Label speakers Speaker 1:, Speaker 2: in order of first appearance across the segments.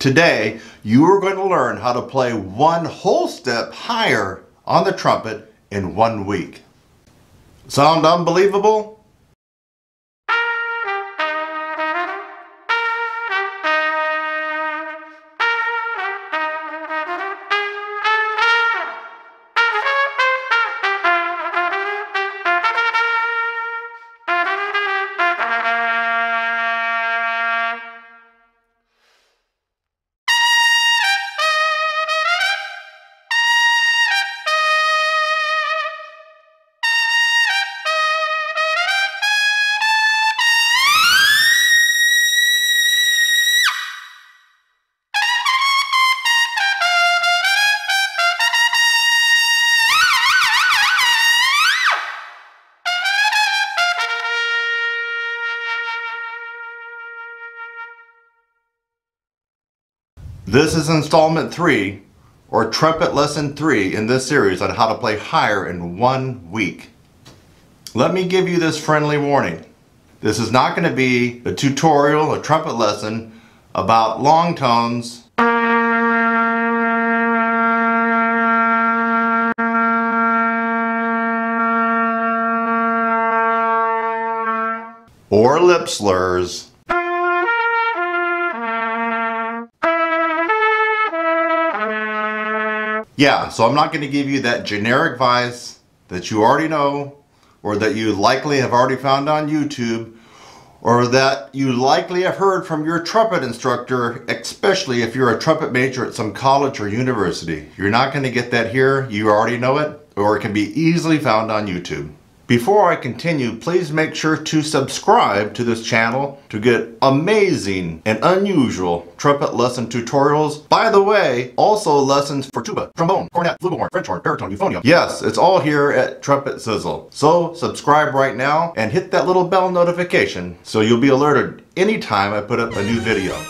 Speaker 1: Today, you are going to learn how to play one whole step higher on the trumpet in one week. Sound unbelievable? This is installment 3 or trumpet lesson 3 in this series on how to play higher in one week. Let me give you this friendly warning. This is not going to be a tutorial, a trumpet lesson about long tones or lip slurs Yeah, so I'm not going to give you that generic advice that you already know or that you likely have already found on YouTube or that you likely have heard from your trumpet instructor, especially if you're a trumpet major at some college or university. You're not going to get that here. You already know it or it can be easily found on YouTube. Before I continue, please make sure to subscribe to this channel to get amazing and unusual trumpet lesson tutorials. By the way, also lessons for tuba, trombone, cornet, flugelhorn, French horn, baritone, euphonium. Yes, it's all here at Trumpet Sizzle. So subscribe right now and hit that little bell notification so you'll be alerted anytime I put up a new video.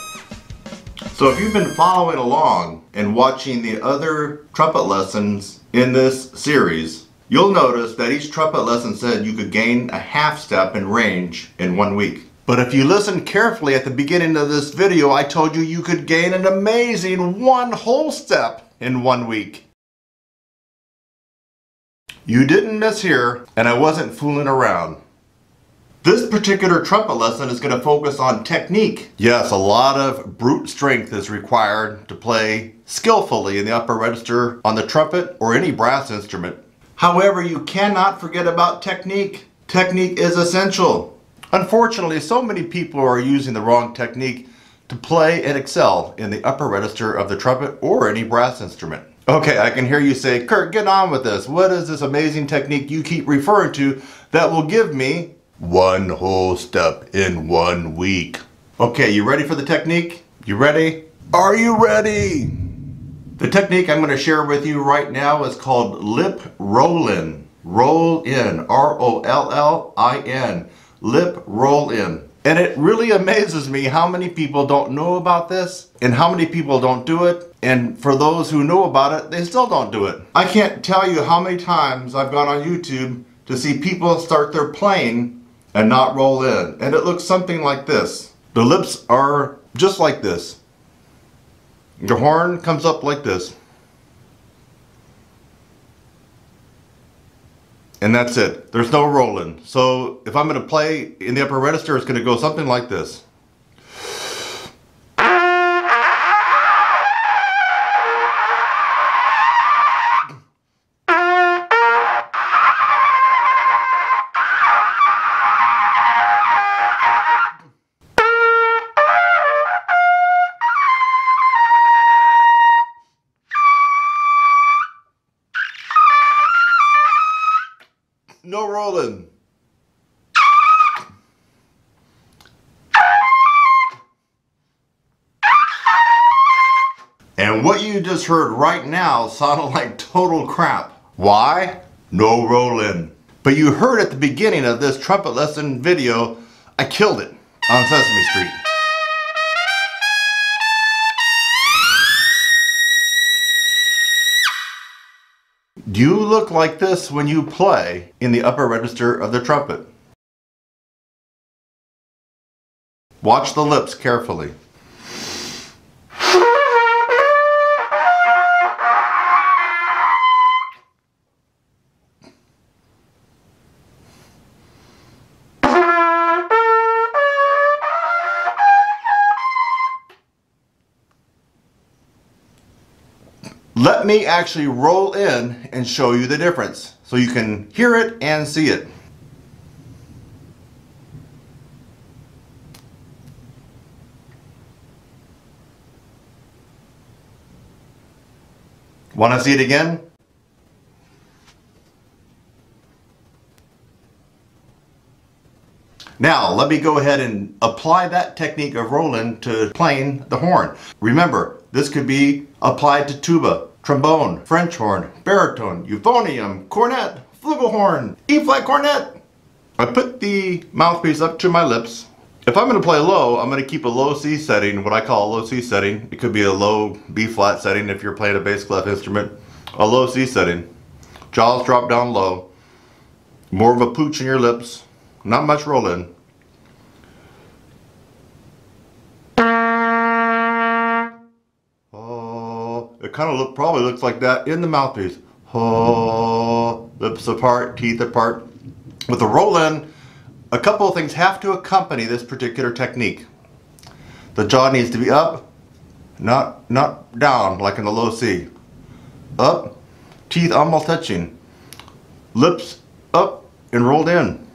Speaker 1: So if you've been following along and watching the other trumpet lessons in this series, You'll notice that each trumpet lesson said you could gain a half step in range in one week. But if you listen carefully at the beginning of this video, I told you you could gain an amazing one whole step in one week. You didn't miss here, and I wasn't fooling around. This particular trumpet lesson is going to focus on technique. Yes, a lot of brute strength is required to play skillfully in the upper register on the trumpet or any brass instrument. However, you cannot forget about technique. Technique is essential. Unfortunately, so many people are using the wrong technique to play and excel in the upper register of the trumpet or any brass instrument. Okay, I can hear you say, Kurt, get on with this. What is this amazing technique you keep referring to that will give me one whole step in one week? Okay, you ready for the technique? You ready? Are you ready? The technique I'm going to share with you right now is called lip roll-in. Roll in, R-O-L-L-I-N, lip roll-in. And it really amazes me how many people don't know about this and how many people don't do it. And for those who know about it, they still don't do it. I can't tell you how many times I've gone on YouTube to see people start their playing and not roll in. And it looks something like this. The lips are just like this. The horn comes up like this. And that's it. There's no rolling. So if I'm going to play in the upper register, it's going to go something like this. Just heard right now sounded like total crap. Why? No rolling. But you heard at the beginning of this trumpet lesson video, I killed it on Sesame Street. Do you look like this when you play in the upper register of the trumpet? Watch the lips carefully. Me actually roll in and show you the difference so you can hear it and see it. Want to see it again? Now, let me go ahead and apply that technique of rolling to playing the horn. Remember, this could be applied to tuba, trombone, French horn, baritone, euphonium, cornet, flugelhorn, E-flat cornet. I put the mouthpiece up to my lips. If I'm going to play low, I'm going to keep a low C setting, what I call a low C setting. It could be a low B-flat setting if you're playing a bass clef instrument. A low C setting. Jaws drop down low. More of a pooch in your lips. Not much rolling. It kind of look probably looks like that in the mouthpiece. Oh, lips apart, teeth apart. With the roll-in, a couple of things have to accompany this particular technique. The jaw needs to be up, not not down like in the low C. Up, teeth almost touching. Lips up and rolled in.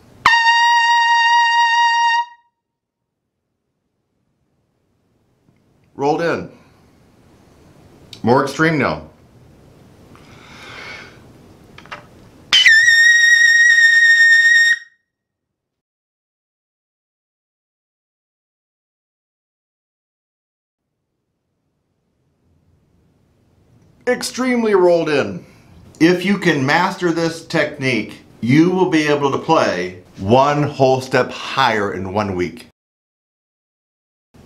Speaker 1: rolled in. More extreme now. Extremely rolled in. If you can master this technique, you will be able to play one whole step higher in one week.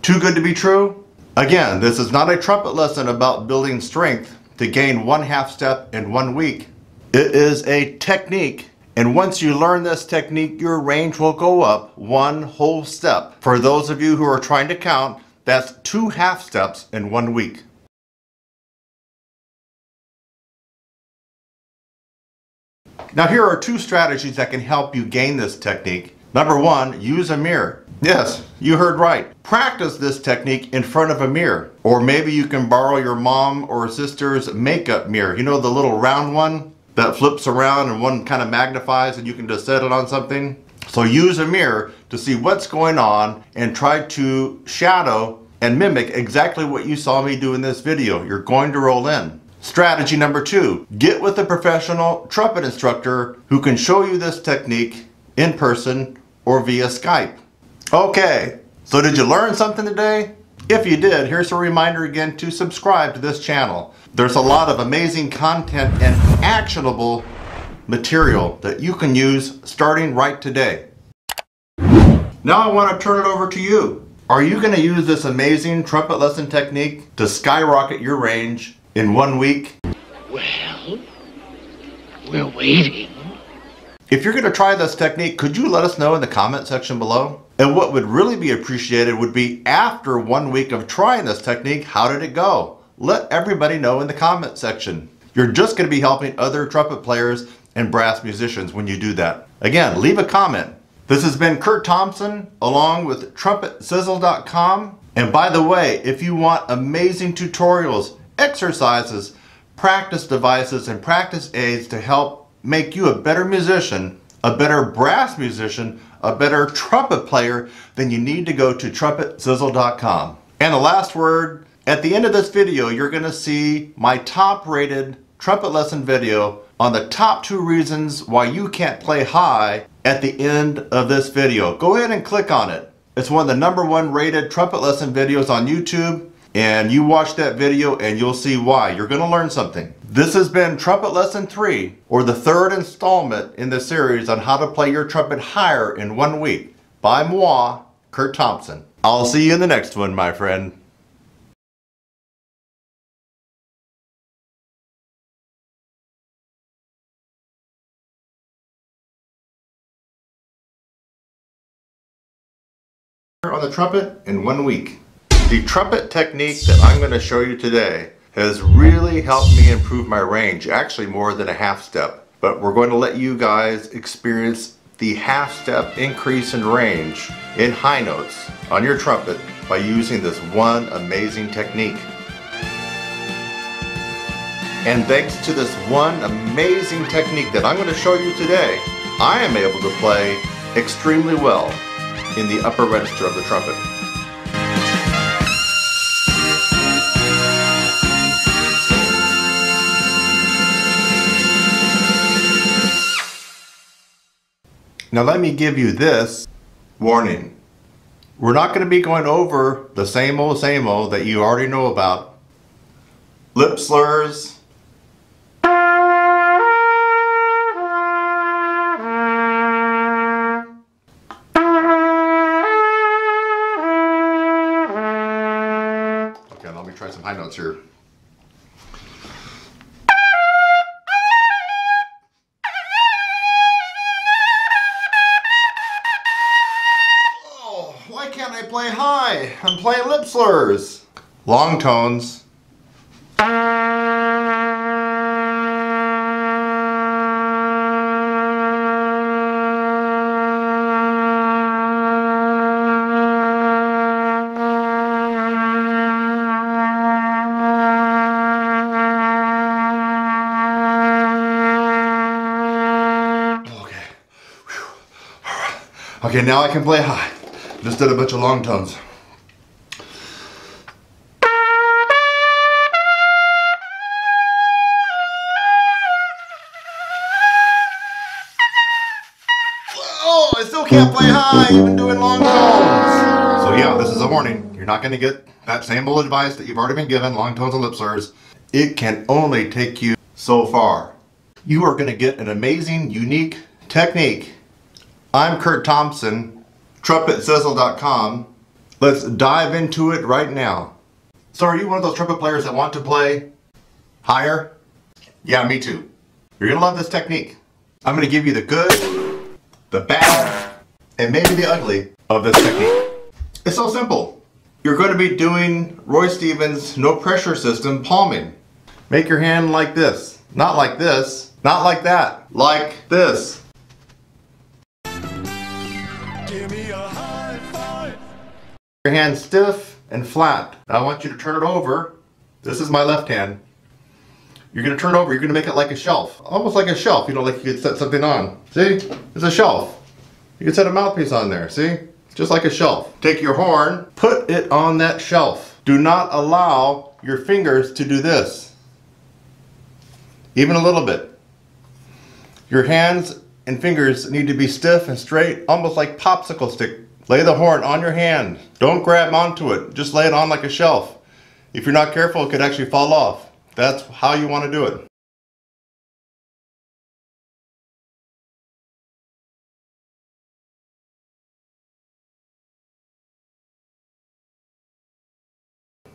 Speaker 1: Too good to be true? Again, this is not a trumpet lesson about building strength to gain one half step in one week. It is a technique, and once you learn this technique, your range will go up one whole step. For those of you who are trying to count, that's two half steps in one week. Now here are two strategies that can help you gain this technique. Number one, use a mirror. Yes, you heard right. Practice this technique in front of a mirror. Or maybe you can borrow your mom or sister's makeup mirror. You know the little round one that flips around and one kind of magnifies and you can just set it on something? So use a mirror to see what's going on and try to shadow and mimic exactly what you saw me do in this video. You're going to roll in. Strategy number two, get with a professional trumpet instructor who can show you this technique in person or via Skype. Okay, so did you learn something today? If you did, here's a reminder again to subscribe to this channel. There's a lot of amazing content and actionable material that you can use starting right today. Now I want to turn it over to you. Are you going to use this amazing trumpet lesson technique to skyrocket your range in one week?
Speaker 2: Well, we're waiting.
Speaker 1: If you're going to try this technique, could you let us know in the comment section below? And what would really be appreciated would be after one week of trying this technique, how did it go? Let everybody know in the comment section. You're just going to be helping other trumpet players and brass musicians when you do that. Again, leave a comment. This has been Kurt Thompson along with TrumpetSizzle.com. And by the way, if you want amazing tutorials, exercises, practice devices, and practice aids to help make you a better musician, a better brass musician, a better trumpet player, then you need to go to TrumpetSizzle.com. And the last word, at the end of this video, you're going to see my top rated trumpet lesson video on the top two reasons why you can't play high at the end of this video. Go ahead and click on it. It's one of the number one rated trumpet lesson videos on YouTube and you watch that video and you'll see why. You're going to learn something. This has been Trumpet Lesson 3, or the third installment in the series on how to play your trumpet higher in one week by moi, Kurt Thompson. I'll see you in the next one, my friend. on the trumpet in one week. The trumpet technique that I'm going to show you today has really helped me improve my range, actually more than a half step. But we're going to let you guys experience the half step increase in range in high notes on your trumpet by using this one amazing technique. And thanks to this one amazing technique that I'm going to show you today, I am able to play extremely well in the upper register of the trumpet. Now let me give you this warning. We're not going to be going over the same old same old that you already know about. Lip slurs. Okay, let me try some high notes here. Playing lip slurs. Long tones. Okay. Okay, now I can play high. Just did a bunch of long tones. Can't play high, even doing long tones. So yeah, this is a warning. You're not going to get that same old advice that you've already been given, long tones and lip slurs. It can only take you so far. You are going to get an amazing, unique technique. I'm Kurt Thompson, trumpetsizzle.com. Let's dive into it right now. So are you one of those trumpet players that want to play higher? Yeah, me too. You're gonna love this technique. I'm gonna give you the good, the bad, and maybe the ugly of this technique. It's so simple. You're going to be doing Roy Stevens no pressure system palming. Make your hand like this. Not like this. Not like that. Like this.
Speaker 3: Give me a high five.
Speaker 1: Your hand stiff and flat. Now I want you to turn it over. This is my left hand. You're gonna turn it over, you're gonna make it like a shelf. Almost like a shelf, you know, like you could set something on. See? It's a shelf. You can set a mouthpiece on there, see? Just like a shelf. Take your horn, put it on that shelf. Do not allow your fingers to do this. Even a little bit. Your hands and fingers need to be stiff and straight, almost like popsicle stick. Lay the horn on your hand. Don't grab onto it. Just lay it on like a shelf. If you're not careful, it could actually fall off. That's how you want to do it.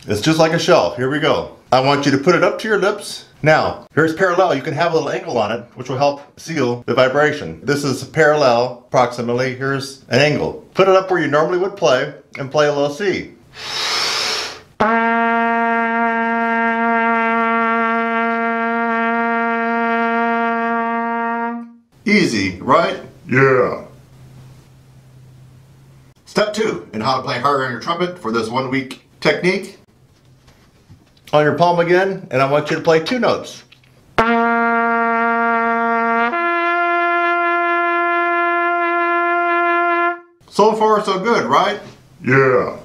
Speaker 1: It's just like a shelf. Here we go. I want you to put it up to your lips. Now, here's parallel. You can have a little angle on it, which will help seal the vibration. This is parallel, approximately. Here's an angle. Put it up where you normally would play, and play a little C. Easy, right? Yeah. Step two in how to play higher on your trumpet for this one week technique. On your palm again, and I want you to play two notes. So far, so good, right? Yeah.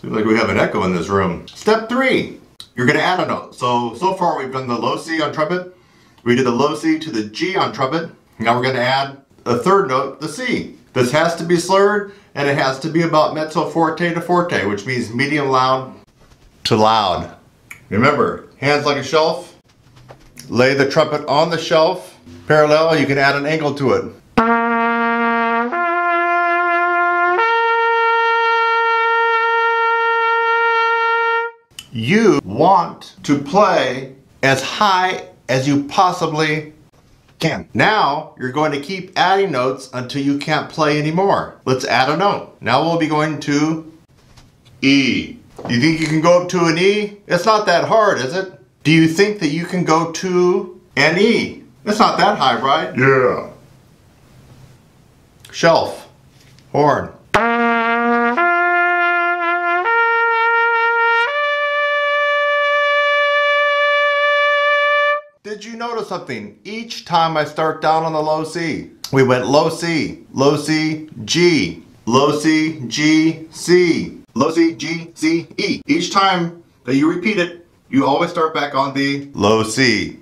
Speaker 1: Seems like we have an echo in this room. Step three, you're gonna add a note. So, so far we've done the low C on trumpet. We did the low C to the G on trumpet. Now we're gonna add a third note, the C. This has to be slurred and it has to be about mezzo forte to forte, which means medium loud to loud. Remember, hands like a shelf. Lay the trumpet on the shelf. Parallel, you can add an angle to it. You want to play as high as you possibly can. Now you're going to keep adding notes until you can't play anymore. Let's add a note. Now we'll be going to E. You think you can go up to an E? It's not that hard, is it? Do you think that you can go to an E? It's not that high, right? Yeah. Shelf. Horn. Something? Each time I start down on the low C, we went low C, low C, G, low C, G, C, low C, G, C, E. Each time that you repeat it, you always start back on the low C.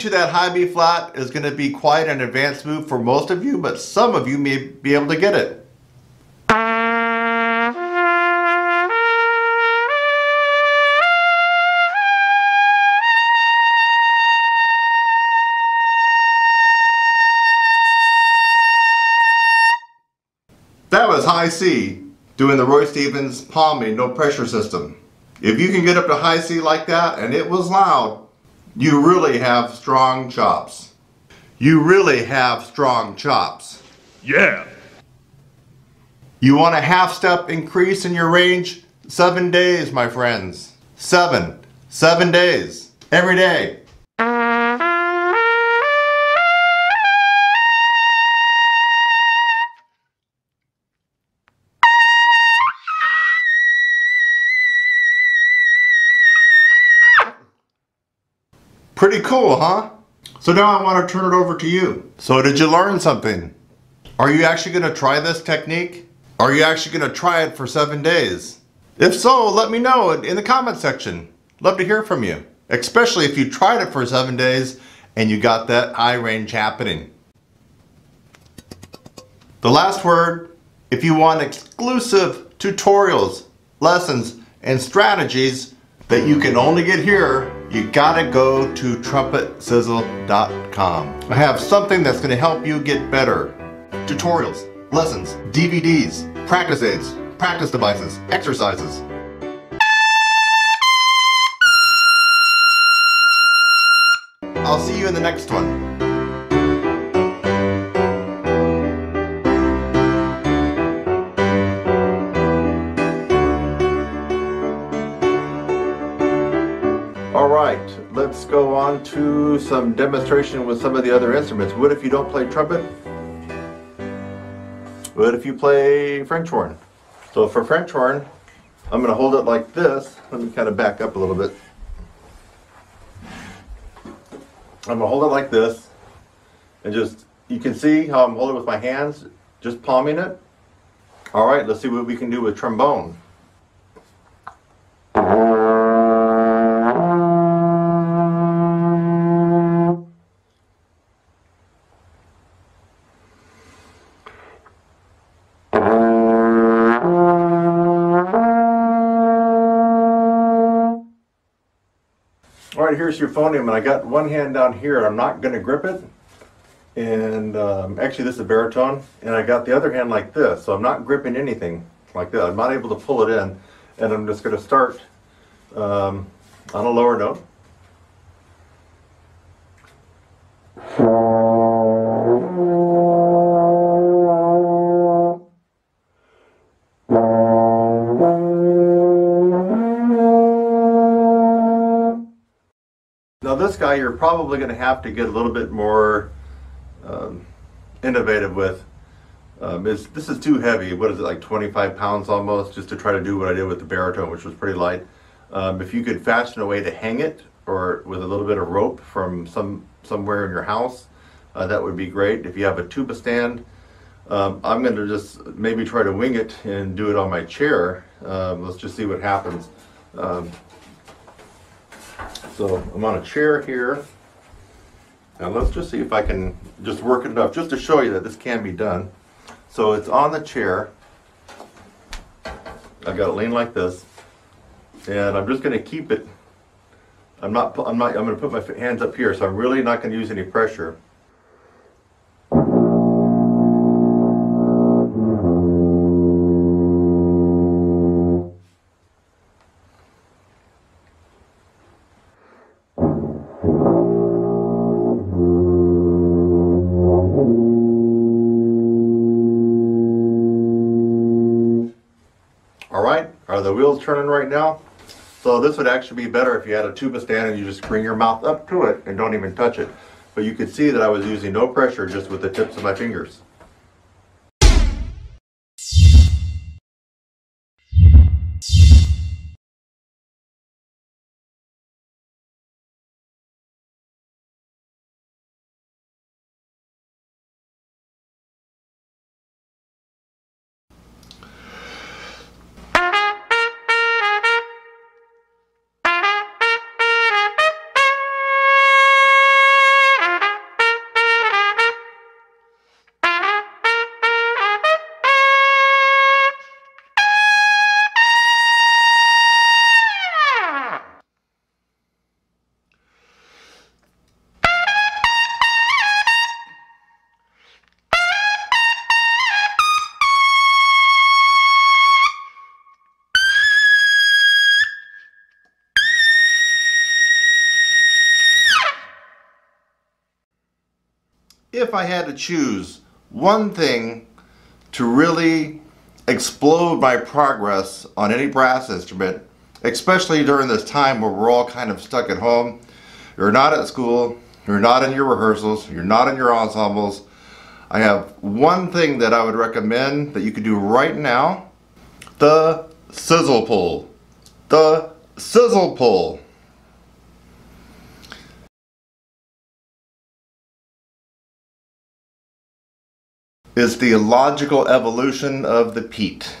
Speaker 1: to that high B flat is going to be quite an advanced move for most of you, but some of you may be able to get it. That was high C, doing the Roy Stevens palming, no pressure system. If you can get up to high C like that, and it was loud, you really have strong chops. You really have strong chops.
Speaker 3: Yeah.
Speaker 1: You want a half step increase in your range? Seven days, my friends. Seven. Seven days. Every day. Pretty cool, huh? So now I want to turn it over to you. So did you learn something? Are you actually going to try this technique? Are you actually going to try it for seven days? If so, let me know in the comment section. Love to hear from you, especially if you tried it for seven days and you got that eye range happening. The last word, if you want exclusive tutorials, lessons, and strategies that you can only get here, you gotta go to trumpetsizzle.com. I have something that's gonna help you get better. Tutorials, lessons, DVDs, practice aids, practice devices, exercises. I'll see you in the next one. Go on to some demonstration with some of the other instruments. What if you don't play trumpet? What if you play French horn? So for French horn, I'm going to hold it like this. Let me kind of back up a little bit. I'm going to hold it like this and just, you can see how I'm holding it with my hands, just palming it. All right, let's see what we can do with trombone. Here's euphonium, and I got one hand down here, and I'm not going to grip it. And um, actually, this is a baritone, and I got the other hand like this, so I'm not gripping anything like that. I'm not able to pull it in, and I'm just going to start um, on a lower note. You're probably going to have to get a little bit more um, innovative with. Um, is this is too heavy. What is it like 25 pounds almost just to try to do what I did with the baritone, which was pretty light. Um, if you could fashion a way to hang it or with a little bit of rope from some somewhere in your house, uh, that would be great. If you have a tuba stand, um, I'm going to just maybe try to wing it and do it on my chair. Um, let's just see what happens. Um, so I'm on a chair here. Now let's just see if I can just work it up, just to show you that this can be done. So it's on the chair. I've got it lean like this. And I'm just gonna keep it, I'm not, I'm not, I'm gonna put my hands up here, so I'm really not gonna use any pressure. Turning right now? So this would actually be better if you had a tuba stand and you just bring your mouth up to it and don't even touch it. But you could see that I was using no pressure just with the tips of my fingers. If I had to choose one thing to really explode my progress on any brass instrument, especially during this time where we're all kind of stuck at home, you're not at school, you're not in your rehearsals, you're not in your ensembles, I have one thing that I would recommend that you could do right now, the sizzle pull. The sizzle pull. Is the logical evolution of the PETE.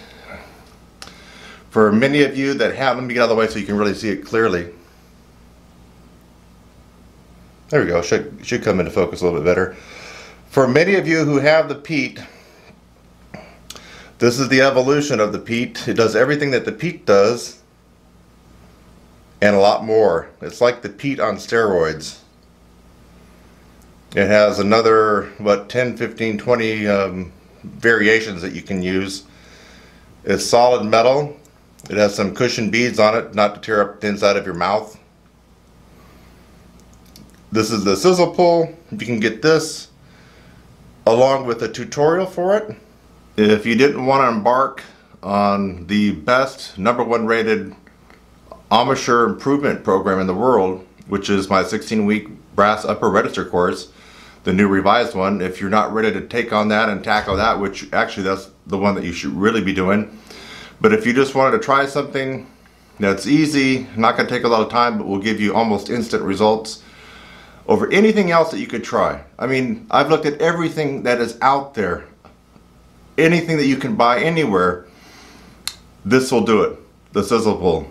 Speaker 1: For many of you that have, let me get out of the way so you can really see it clearly. There we go, should, should come into focus a little bit better. For many of you who have the PETE, this is the evolution of the PETE. It does everything that the PETE does and a lot more. It's like the PETE on steroids. It has another, what, 10, 15, 20 um, variations that you can use. It's solid metal. It has some cushion beads on it, not to tear up the inside of your mouth. This is the sizzle pull. You can get this along with a tutorial for it. If you didn't want to embark on the best number one rated embouchure improvement program in the world, which is my 16 week brass upper register course, the new revised one. If you're not ready to take on that and tackle that, which actually that's the one that you should really be doing. But if you just wanted to try something that's easy, not going to take a lot of time, but will give you almost instant results over anything else that you could try. I mean, I've looked at everything that is out there, anything that you can buy anywhere, this will do it, the sizzle pull.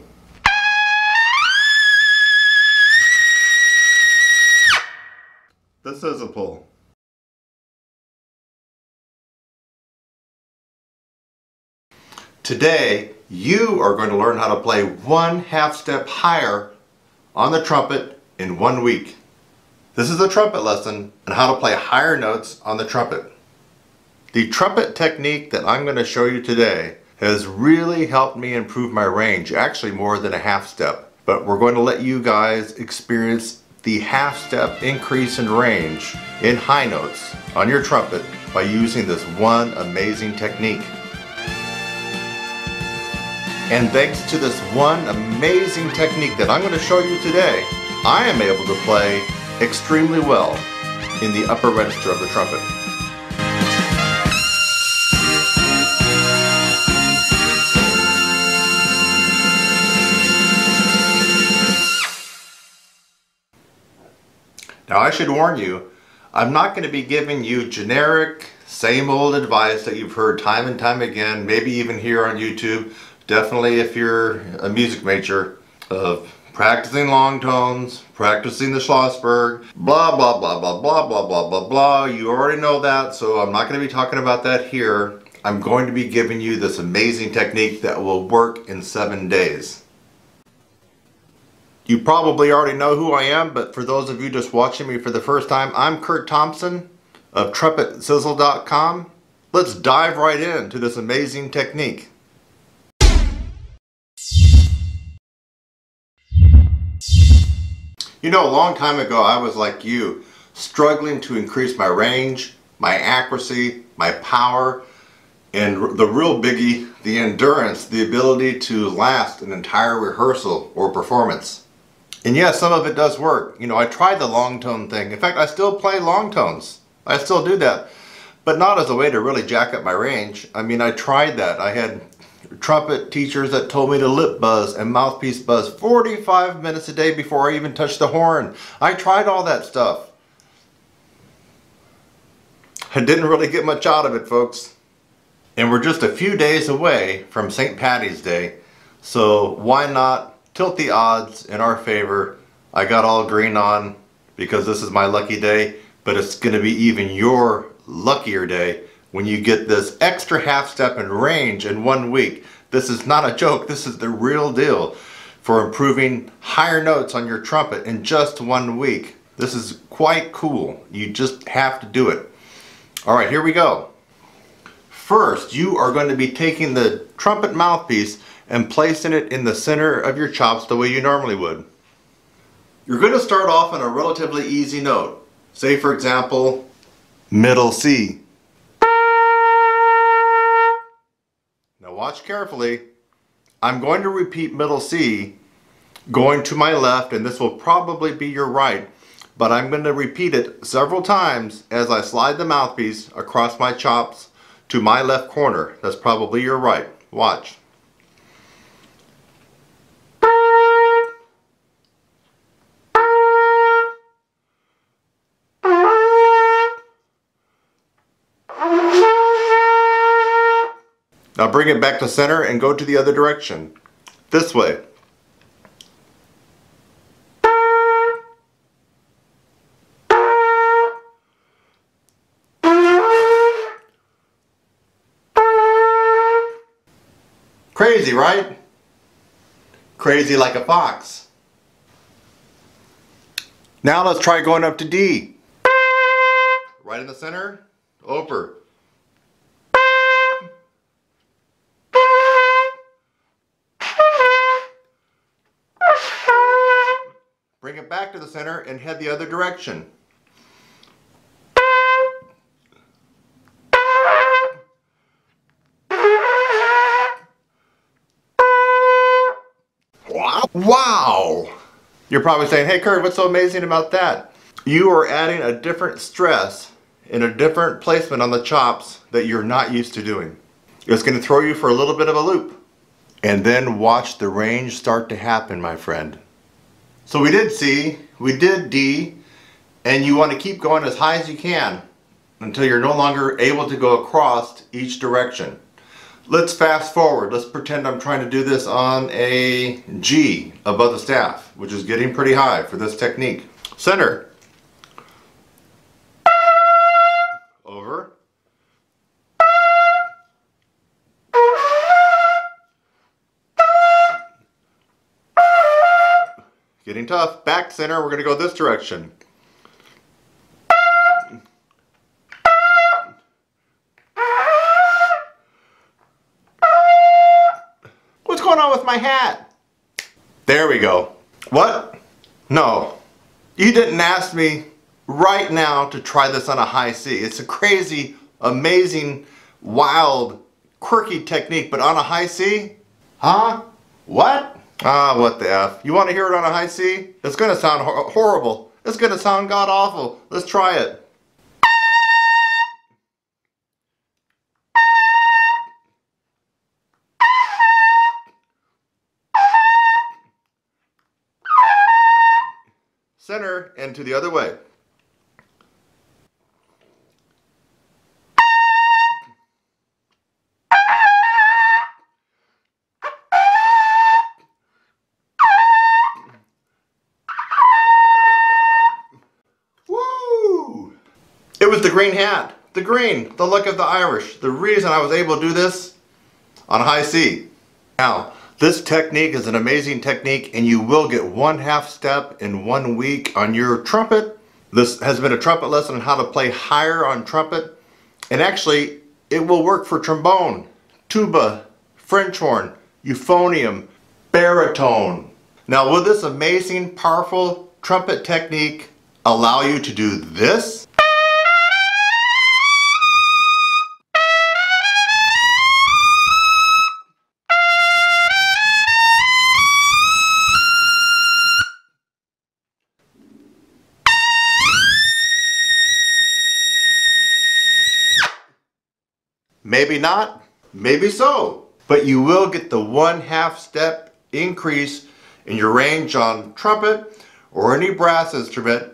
Speaker 1: This is a pull. Today, you are going to learn how to play one half step higher on the trumpet in one week. This is a trumpet lesson on how to play higher notes on the trumpet. The trumpet technique that I'm going to show you today has really helped me improve my range, actually more than a half step. But we're going to let you guys experience the half step increase in range in high notes on your trumpet by using this one amazing technique. And thanks to this one amazing technique that I'm going to show you today, I am able to play extremely well in the upper register of the trumpet. Now I should warn you, I'm not going to be giving you generic, same old advice that you've heard time and time again, maybe even here on YouTube. Definitely if you're a music major of practicing long tones, practicing the Schlossberg, blah, blah, blah, blah, blah, blah, blah, blah, blah. You already know that, so I'm not going to be talking about that here. I'm going to be giving you this amazing technique that will work in seven days. You probably already know who I am, but for those of you just watching me for the first time, I'm Kurt Thompson of TrumpetSizzle.com. Let's dive right into this amazing technique. You know, a long time ago, I was like you, struggling to increase my range, my accuracy, my power, and the real biggie, the endurance, the ability to last an entire rehearsal or performance. And yes, some of it does work. You know, I tried the long tone thing. In fact, I still play long tones. I still do that. But not as a way to really jack up my range. I mean, I tried that. I had trumpet teachers that told me to lip buzz and mouthpiece buzz 45 minutes a day before I even touched the horn. I tried all that stuff. I didn't really get much out of it, folks. And we're just a few days away from St. Patty's Day, so why not tilt the odds in our favor? I got all green on because this is my lucky day, but it's going to be even your luckier day when you get this extra half step in range in one week. This is not a joke, this is the real deal for improving higher notes on your trumpet in just one week. This is quite cool. You just have to do it. All right, here we go. First, you are going to be taking the trumpet mouthpiece and placing it in the center of your chops the way you normally would. You're going to start off on a relatively easy note. Say, for example, middle C. Now watch carefully. I'm going to repeat middle C going to my left and this will probably be your right but I'm going to repeat it several times as I slide the mouthpiece across my chops to my left corner. That's probably your right. Watch. Now bring it back to center and go to the other direction. This way. Crazy, right? Crazy like a fox. Now let's try going up to D. Right in the center, over. Bring it back to the center and head the other direction. Wow! You're probably saying, hey Kurt, what's so amazing about that? You are adding a different stress in a different placement on the chops that you're not used to doing. It's going to throw you for a little bit of a loop. And then watch the range start to happen, my friend. So we did C, we did D, and you want to keep going as high as you can until you're no longer able to go across each direction. Let's fast forward. Let's pretend I'm trying to do this on a G above the staff, which is getting pretty high for this technique. Center. Getting tough. Back center, we're going to go this direction. What's going on with my hat? There we go. What? No. You didn't ask me right now to try this on a high C. It's a crazy, amazing, wild, quirky technique, but on a high C? Huh? What? Ah, what the F. You want to hear it on a high C? It's going to sound ho horrible. It's going to sound god-awful. Let's try it. center and to the other way. Green hat. The green, the look of the Irish. The reason I was able to do this on high C. Now, this technique is an amazing technique and you will get one half step in one week on your trumpet. This has been a trumpet lesson on how to play higher on trumpet. And actually, it will work for trombone, tuba, French horn, euphonium, baritone. Now, will this amazing, powerful trumpet technique allow you to do this? Maybe not, maybe so. But you will get the one half step increase in your range on trumpet or any brass instrument.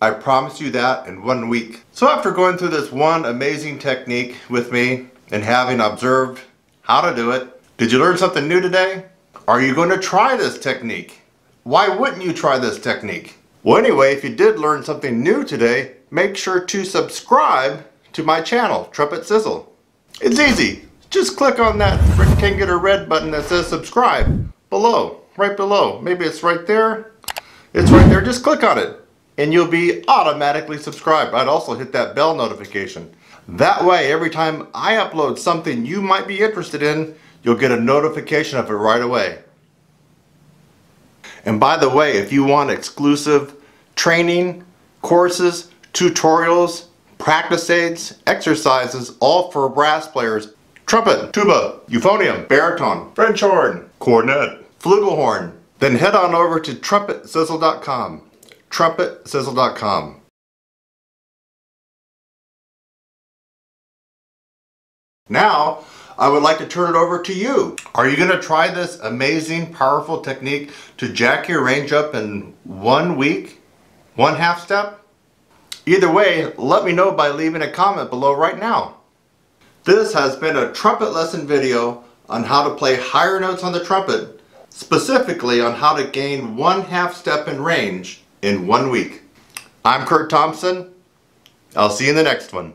Speaker 1: I promise you that in one week. So after going through this one amazing technique with me and having observed how to do it, did you learn something new today? Are you going to try this technique? Why wouldn't you try this technique? Well anyway, if you did learn something new today, make sure to subscribe to my channel, Trumpet Sizzle. It's easy. Just click on that rectangular red button that says subscribe below, right below. Maybe it's right there. It's right there. Just click on it and you'll be automatically subscribed. I'd also hit that bell notification. That way, every time I upload something you might be interested in, you'll get a notification of it right away. And by the way, if you want exclusive training, courses, tutorials, practice aids, exercises, all for brass players, trumpet, tuba, euphonium, baritone, French horn, cornet, flugelhorn, then head on over to trumpetsizzle.com. Trumpetsizzle.com. Now, I would like to turn it over to you. Are you going to try this amazing, powerful technique to jack your range up in one week? One half step? Either way, let me know by leaving a comment below right now. This has been a trumpet lesson video on how to play higher notes on the trumpet, specifically on how to gain one half step in range in one week. I'm Kurt Thompson. I'll see you in the next one.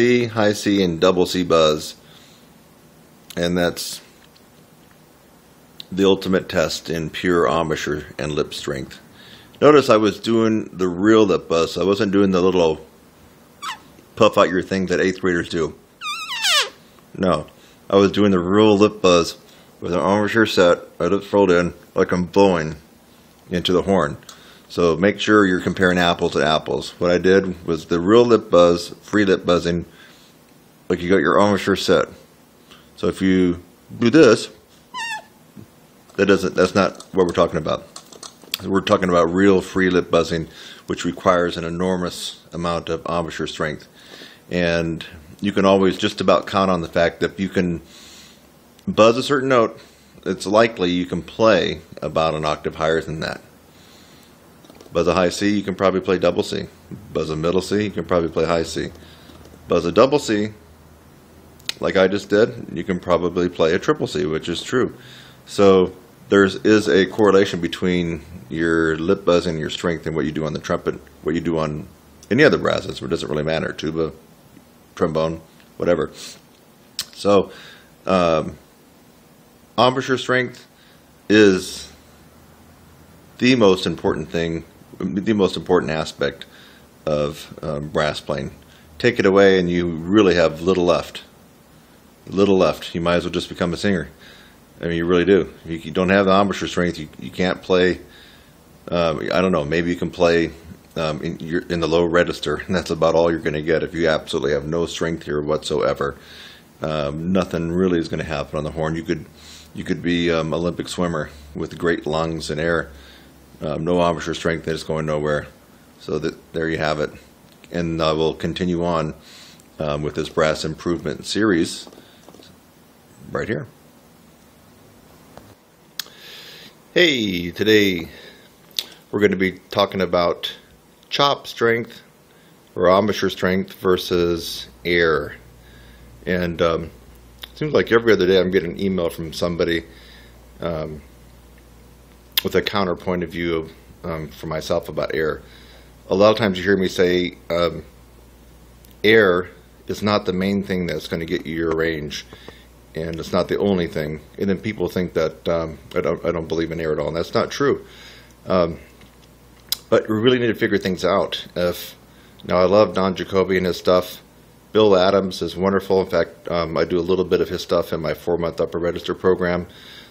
Speaker 1: C, high C, and double C buzz. And that's the ultimate test in pure embouchure and lip strength. Notice I was doing the real lip buzz. I wasn't doing the little puff out your thing that eighth graders do. No, I was doing the real lip buzz with an embouchure set, my lips rolled in, like I'm blowing into the horn. So make sure you're comparing apples to apples. What I did was the real lip buzz, free lip buzzing, like you got your embouchure set. So if you do this, that doesn't. That's not what we're talking about. We're talking about real free lip buzzing, which requires an enormous amount of embouchure strength, and you can always just about count on the fact that if you can buzz a certain note. It's likely you can play about an octave higher than that. Buzz a high C, you can probably play double C. Buzz a middle C, you can probably play high C. Buzz a double C, like I just did, you can probably play a triple C, which is true. So there is a correlation between your lip buzzing, your strength, and what you do on the trumpet, what you do on any other brasses. It doesn't really matter, tuba, trombone, whatever. So um, embouchure strength is the most important thing the most important aspect of um, brass playing. Take it away and you really have little left. Little left. You might as well just become a singer. I mean, you really do. If you don't have the embouchure strength, you, you can't play, um, I don't know, maybe you can play um, in, in, the low register, and that's about all you're going to get if you absolutely have no strength here whatsoever. Um, nothing really is going to happen on the horn. You could you could be um, Olympic swimmer with great lungs and air, um, no embouchure strength and it's going nowhere. So that there you have it. And I will continue on um, with this brass improvement series right here. Hey, today we're going to be talking about chop strength or embouchure strength versus air. And um, it seems like every other day I'm getting an email from somebody um, with a counterpoint of view um, for myself about air. A lot of times you hear me say um, air is not the main thing that's going to get you your range. and it's not the only thing. And then people think that um, I don't I don't believe in air at all, and that's not true. Um, but we really need to figure things out. If now I love Don Jacoby and his stuff. Bill Adams is wonderful. In fact, um, I do a little bit of his stuff in my four month upper register program,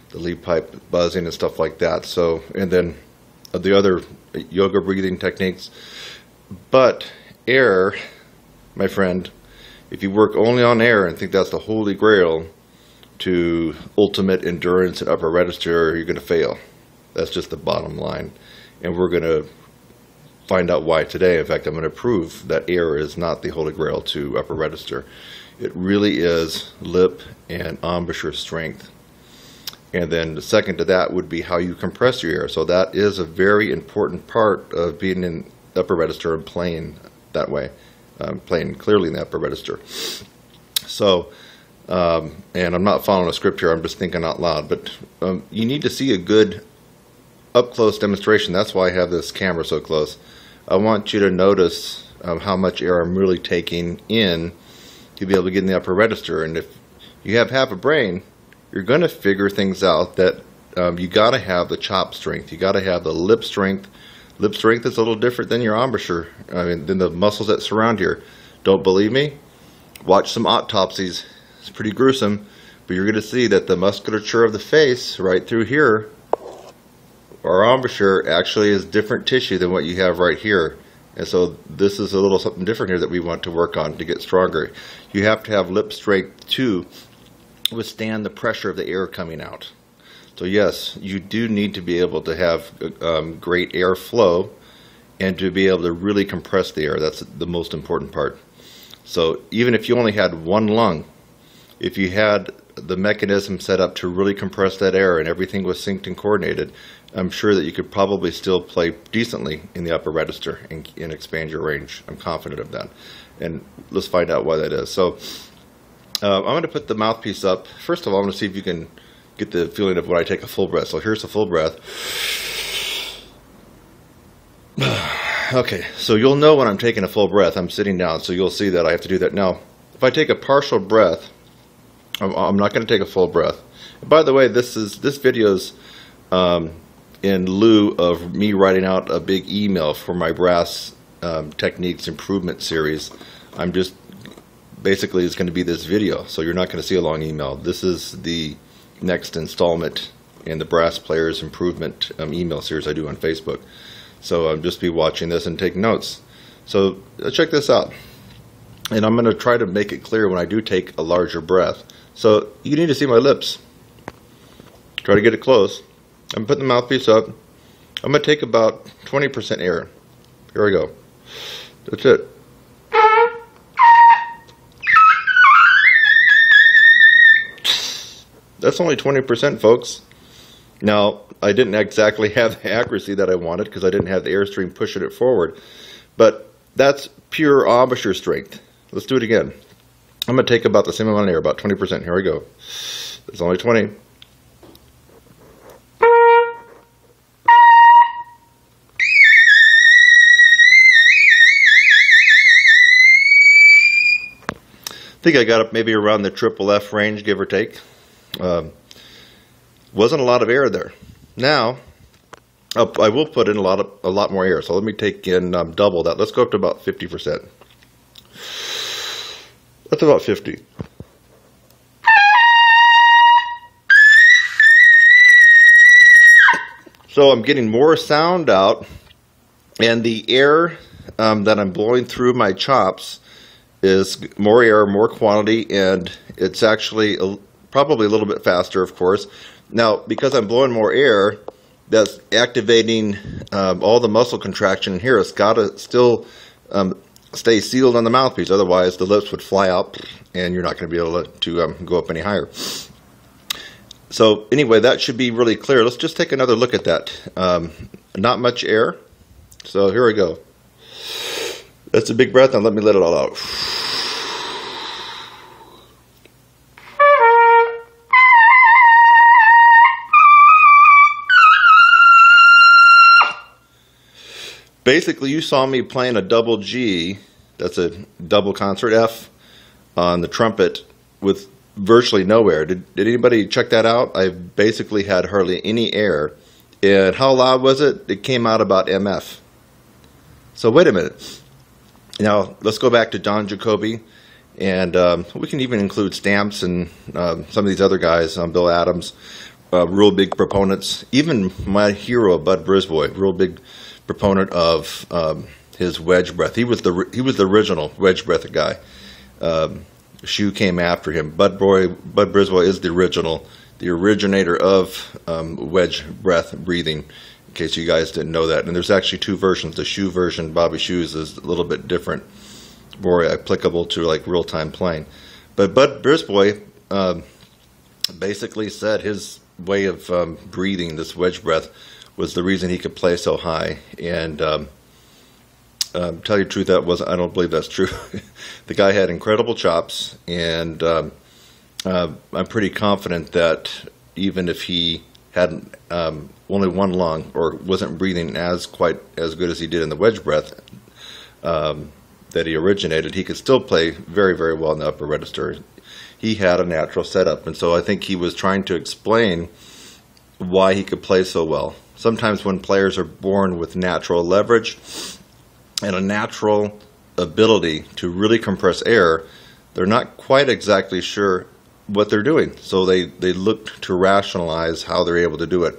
Speaker 1: the lead pipe buzzing and stuff like that. So, and then the other yoga breathing techniques. But air, my friend, if you work only on air and think that's the holy grail to ultimate endurance and upper register, you're going to fail. That's just the bottom line. And we're going to find out why today. In fact, I'm going to prove that air is not the holy grail to upper register. It really is lip and embouchure strength. And then the second to that would be how you compress your air. So that is a very important part of being in upper register and playing that way, um, playing clearly in the upper register. So, um, and I'm not following a script here, I'm just thinking out loud, but um, you need to see a good up close demonstration. That's why I have this camera so close. I want you to notice um, how much air I'm really taking in to be able to get in the upper register. And if you have half a brain, you're going to figure things out that um, you got to have the chop strength. You got to have the lip strength. Lip strength is a little different than your embouchure. I mean, than the muscles that surround here. Don't believe me? Watch some autopsies. It's pretty gruesome, but you're going to see that the musculature of the face right through here our embouchure actually is different tissue than what you have right here. And so this is a little something different here that we want to work on to get stronger. You have to have lip strength to withstand the pressure of the air coming out. So yes, you do need to be able to have um, great air flow and to be able to really compress the air. That's the most important part. So even if you only had one lung, if you had the mechanism set up to really compress that air and everything was synced and coordinated, I'm sure that you could probably still play decently in the upper register and, and expand your range. I'm confident of that. And let's find out why that is. So uh, I'm going to put the mouthpiece up. First of all, I'm going to see if you can get the feeling of when I take a full breath. So here's a full breath. okay, so you'll know when I'm taking a full breath. I'm sitting down, so you'll see that I have to do that. Now, if I take a partial breath, I'm, I'm not going to take a full breath. And by the way, this is this video's um, in lieu of me writing out a big email for my brass um, techniques improvement series. I'm just basically it's going to be this video, so you're not going to see a long email. This is the next installment in the brass players improvement um, email series I do on Facebook. So I'll just be watching this and taking notes. So uh, check this out. And I'm going to try to make it clear when I do take a larger breath. So you need to see my lips. Try to get it close. I'm putting the mouthpiece up. I'm going to take about 20% air. Here we go. That's it. That's only 20%, folks. Now, I didn't exactly have the accuracy that I wanted because I didn't have the airstream pushing it forward. But that's pure embouchure strength. Let's do it again. I'm going to take about the same amount of air, about 20%. Here we go. It's only 20. I think I got up maybe around the triple F range, give or take. Um, wasn't a lot of air there. Now, I will put in a lot of a lot more air. So let me take in um, double that. Let's go up to about 50%. That's about 50. So I'm getting more sound out, and the air um, that I'm blowing through my chops is more air, more quantity, and it's actually probably a little bit faster, of course. Now, because I'm blowing more air, that's activating um, all the muscle contraction here. It's got to still um, stay sealed on the mouthpiece, otherwise the lips would fly out, and you're not going to be able to, um, go up any higher. So anyway, that should be really clear. Let's just take another look at that. Um, not much air. So here we go. That's a big breath. Now let me let it all out. Basically, you saw me playing a double G, that's a double concert F, on the trumpet with virtually no air. Did, did anybody check that out? I basically had hardly any air. And how loud was it? It came out about MF. So wait a minute. Now let's go back to Don Jacoby, and um, we can even include Stamps and um, some of these other guys, um, Bill Adams, uh, real big proponents. Even my hero, Bud Brisbois, real big proponent of um, his wedge breath. He was the he was the original wedge breath guy. Um, Shew came after him. Bud Boy, Bud Brisbois is the original, the originator of um, wedge breath breathing. In case you guys didn't know that, and there's actually two versions. The Shew version, Bobby Shew's, is a little bit different, more applicable to like real time playing. But Bud Brisbois um, basically said his way of um, breathing, this wedge breath, was the reason he could play so high. And um, um, tell you the truth, that was I don't believe that's true. the guy had incredible chops, and um, uh, I'm pretty confident that even if he had um, only one lung or wasn't breathing as quite as good as he did in the wedge breath um, that he originated, he could still play very very well in the upper register. He had a natural setup, and so I think he was trying to explain why he could play so well. Sometimes when players are born with natural leverage and a natural ability to really compress air, they're not quite exactly sure what they're doing. So they, they look to rationalize how they're able to do it.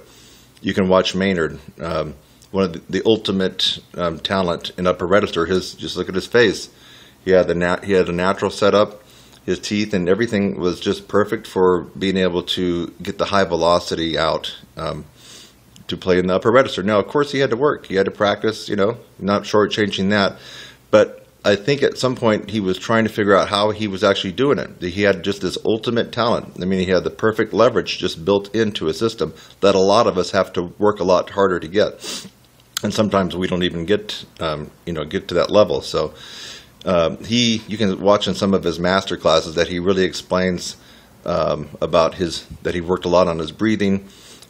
Speaker 1: You can watch Maynard, um, one of the, the ultimate um, talent in upper register. His just look at his face. He had the nat- he had a natural setup. His teeth and everything was just perfect for being able to get the high velocity out um, to play in the upper register. Now, of course, he had to work. He had to practice. You know, not shortchanging that, but I think at some point he was trying to figure out how he was actually doing it. He had just this ultimate talent. I mean, he had the perfect leverage just built into a system that a lot of us have to work a lot harder to get, and sometimes we don't even get, um, you know, get to that level. So um, he, you can watch in some of his master classes that he really explains um, about his that he worked a lot on his breathing,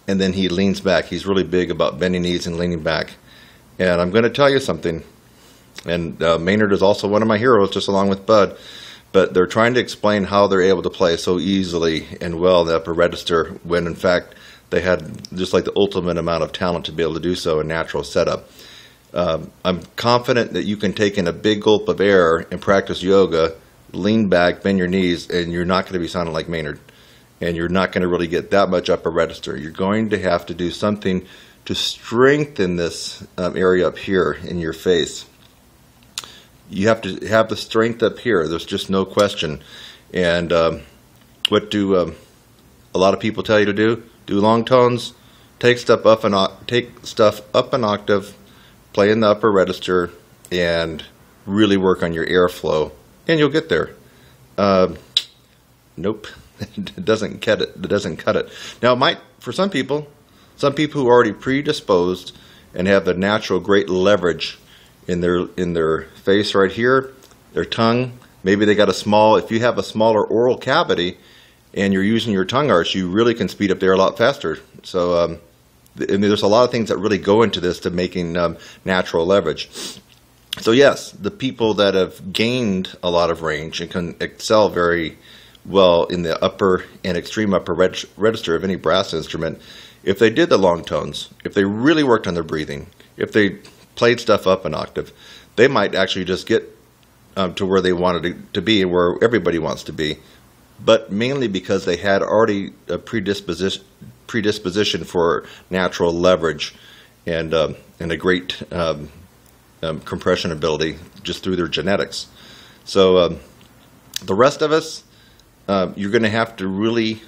Speaker 1: and then he leans back. He's really big about bending knees and leaning back. And I'm going to tell you something and uh, Maynard is also one of my heroes, just along with Bud. But they're trying to explain how they're able to play so easily and well in the upper register when, in fact, they had just like the ultimate amount of talent to be able to do so in natural setup. Um, I'm confident that you can take in a big gulp of air and practice yoga, lean back, bend your knees, and you're not going to be sounding like Maynard. And you're not going to really get that much upper register. You're going to have to do something to strengthen this um, area up here in your face you have to have the strength up here. There's just no question. And um, what do um, a lot of people tell you to do? Do long tones, take stuff up an take stuff up an octave, play in the upper register, and really work on your airflow, and you'll get there. Uh, nope, it doesn't cut it. It doesn't cut it. Now, it might for some people, some people who are already predisposed and have the natural great leverage in their in their face right here, their tongue. Maybe they got a small. If you have a smaller oral cavity, and you're using your tongue arch, you really can speed up there a lot faster. So, um, I mean, there's a lot of things that really go into this to making um, natural leverage. So yes, the people that have gained a lot of range and can excel very well in the upper and extreme upper reg register of any brass instrument, if they did the long tones, if they really worked on their breathing, if they played stuff up an octave, they might actually just get um, to where they wanted to, to be and where everybody wants to be, but mainly because they had already a predisposition predisposition for natural leverage and um, and a great um, um compression ability just through their genetics. So um, the rest of us, uh, you're going to have to really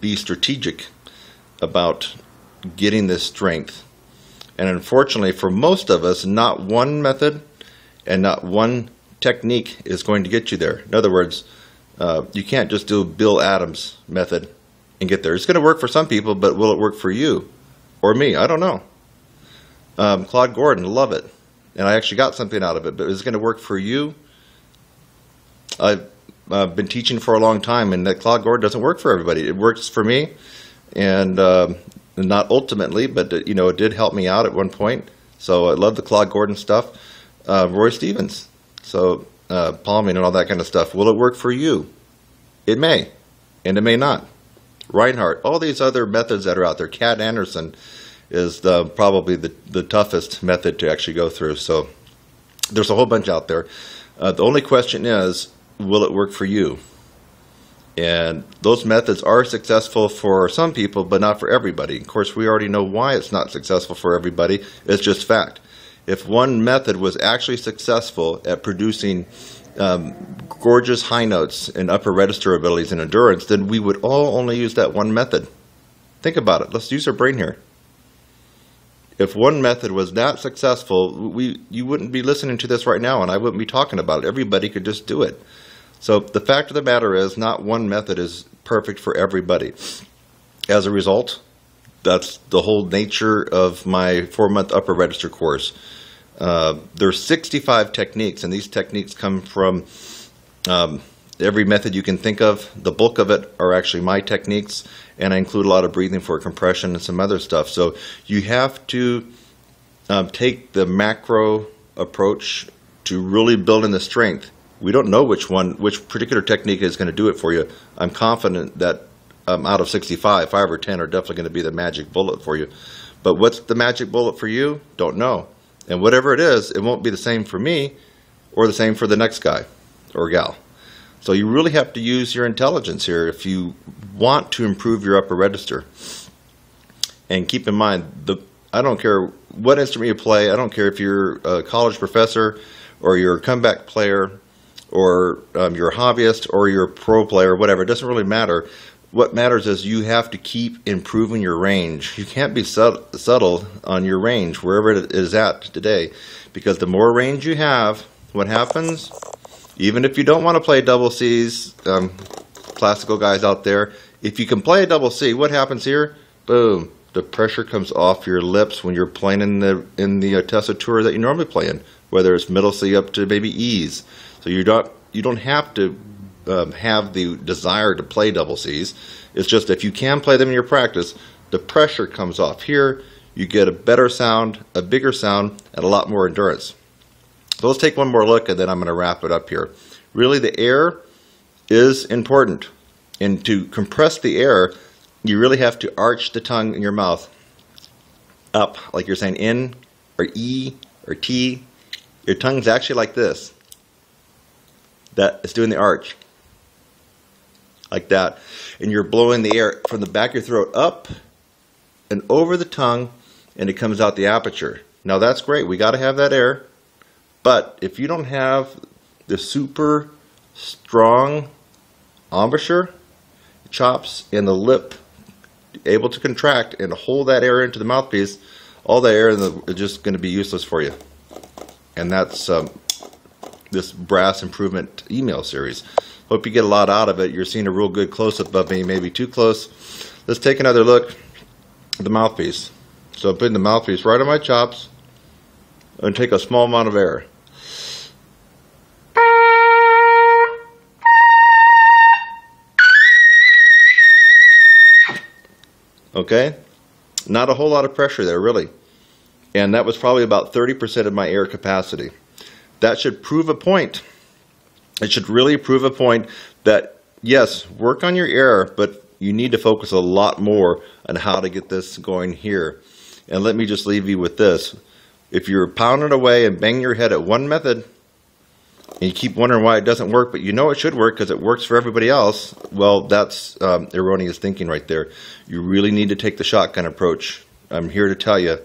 Speaker 1: be strategic about getting this strength and unfortunately, for most of us, not one method and not one technique is going to get you there. In other words, uh, you can't just do Bill Adams' method and get there. It's going to work for some people, but will it work for you or me? I don't know. Um, Claude Gordon, love it. And I actually got something out of it, but is it going to work for you? I've uh, been teaching for a long time, and that Claude Gordon doesn't work for everybody. It works for me, and um, not ultimately, but uh, you know, it did help me out at one point. So I love the Claude Gordon stuff. Uh, Roy Stevens, so uh, palming and all that kind of stuff. Will it work for you? It may. and it may not. Reinhardt, all these other methods that are out there. Cat Anderson is the, probably the, the toughest method to actually go through. So there's a whole bunch out there. Uh, the only question is, will it work for you? And those methods are successful for some people, but not for everybody. Of course, we already know why it's not successful for everybody. It's just fact. If one method was actually successful at producing um, gorgeous high notes and upper register abilities and endurance, then we would all only use that one method. Think about it. Let's use our brain here. If one method was that successful, we you wouldn't be listening to this right now, and I wouldn't be talking about it. Everybody could just do it. So the fact of the matter is, not one method is perfect for everybody. As a result, that's the whole nature of my four-month upper register course. Uh, there's 65 techniques, and these techniques come from um, every method you can think of. The bulk of it are actually my techniques, and I include a lot of breathing for compression and some other stuff. So you have to um, take the macro approach to really building the strength. We don't know which one, which particular technique is going to do it for you. I'm confident that um, out of 65, five or 10 are definitely going to be the magic bullet for you. But what's the magic bullet for you? Don't know. And whatever it is, it won't be the same for me or the same for the next guy or gal. So you really have to use your intelligence here if you want to improve your upper register. And keep in mind, the I don't care what instrument you play. I don't care if you're a college professor or you're a comeback player or um, you're a hobbyist or you're a pro player, whatever. It doesn't really matter. What matters is you have to keep improving your range. You can't be sub- subtle on your range wherever it is at today, because the more range you have, what happens? Even if you don't want to play double C's, um, classical guys out there, if you can play a double C, what happens here? Boom. The pressure comes off your lips when you're playing in the in the tessitura that you normally play in, whether it's middle C up to maybe E's. So you don't you don't have to um, have the desire to play double C's. It's just if you can play them in your practice, the pressure comes off here. You get a better sound, a bigger sound, and a lot more endurance. So let's take one more look, and then I'm going to wrap it up here. Really, the air is important, and to compress the air, you really have to arch the tongue in your mouth up, like you're saying in or E or T. Your tongue's actually like this. That is doing the arch. Like that. And you're blowing the air from the back of your throat up and over the tongue, and it comes out the aperture. Now that's great. We got to have that air. But if you don't have the super strong embouchure, chops, and the lip able to contract and hold that air into the mouthpiece, all the air is just going to be useless for you. And that's um, this brass improvement email series. Hope you get a lot out of it. You're seeing a real good close up of me, maybe too close. Let's take another look at the mouthpiece. So I'm putting the mouthpiece right on my chops and take a small amount of air. Okay? Not a whole lot of pressure there, really. And that was probably about 30% of my air capacity. That should prove a point. It should really prove a point that, yes, work on your error, but you need to focus a lot more on how to get this going here. And let me just leave you with this. If you're pounding away and banging your head at one method, and you keep wondering why it doesn't work, but you know it should work because it works for everybody else, well, that's um, erroneous thinking right there. You really need to take the shotgun approach. I'm here to tell you,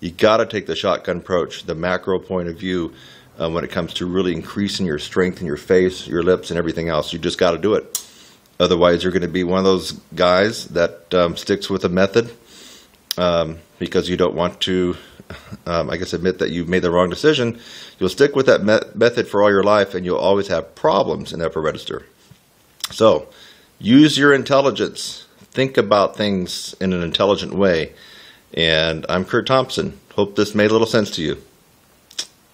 Speaker 1: you got to take the shotgun approach, the macro point of view, uh, when it comes to really increasing your strength in your face, your lips, and everything else. You just got to do it. Otherwise, you're going to be one of those guys that um, sticks with a method um, because you don't want to, um, I guess, admit that you made the wrong decision. You'll stick with that me- method for all your life, and you'll always have problems in the upper register. So, use your intelligence. Think about things in an intelligent way. And I'm Kurt Thompson. Hope this made a little sense to you.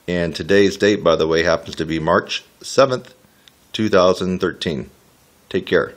Speaker 1: And today's date, by the way, happens to be March 7th, 2013. Take care.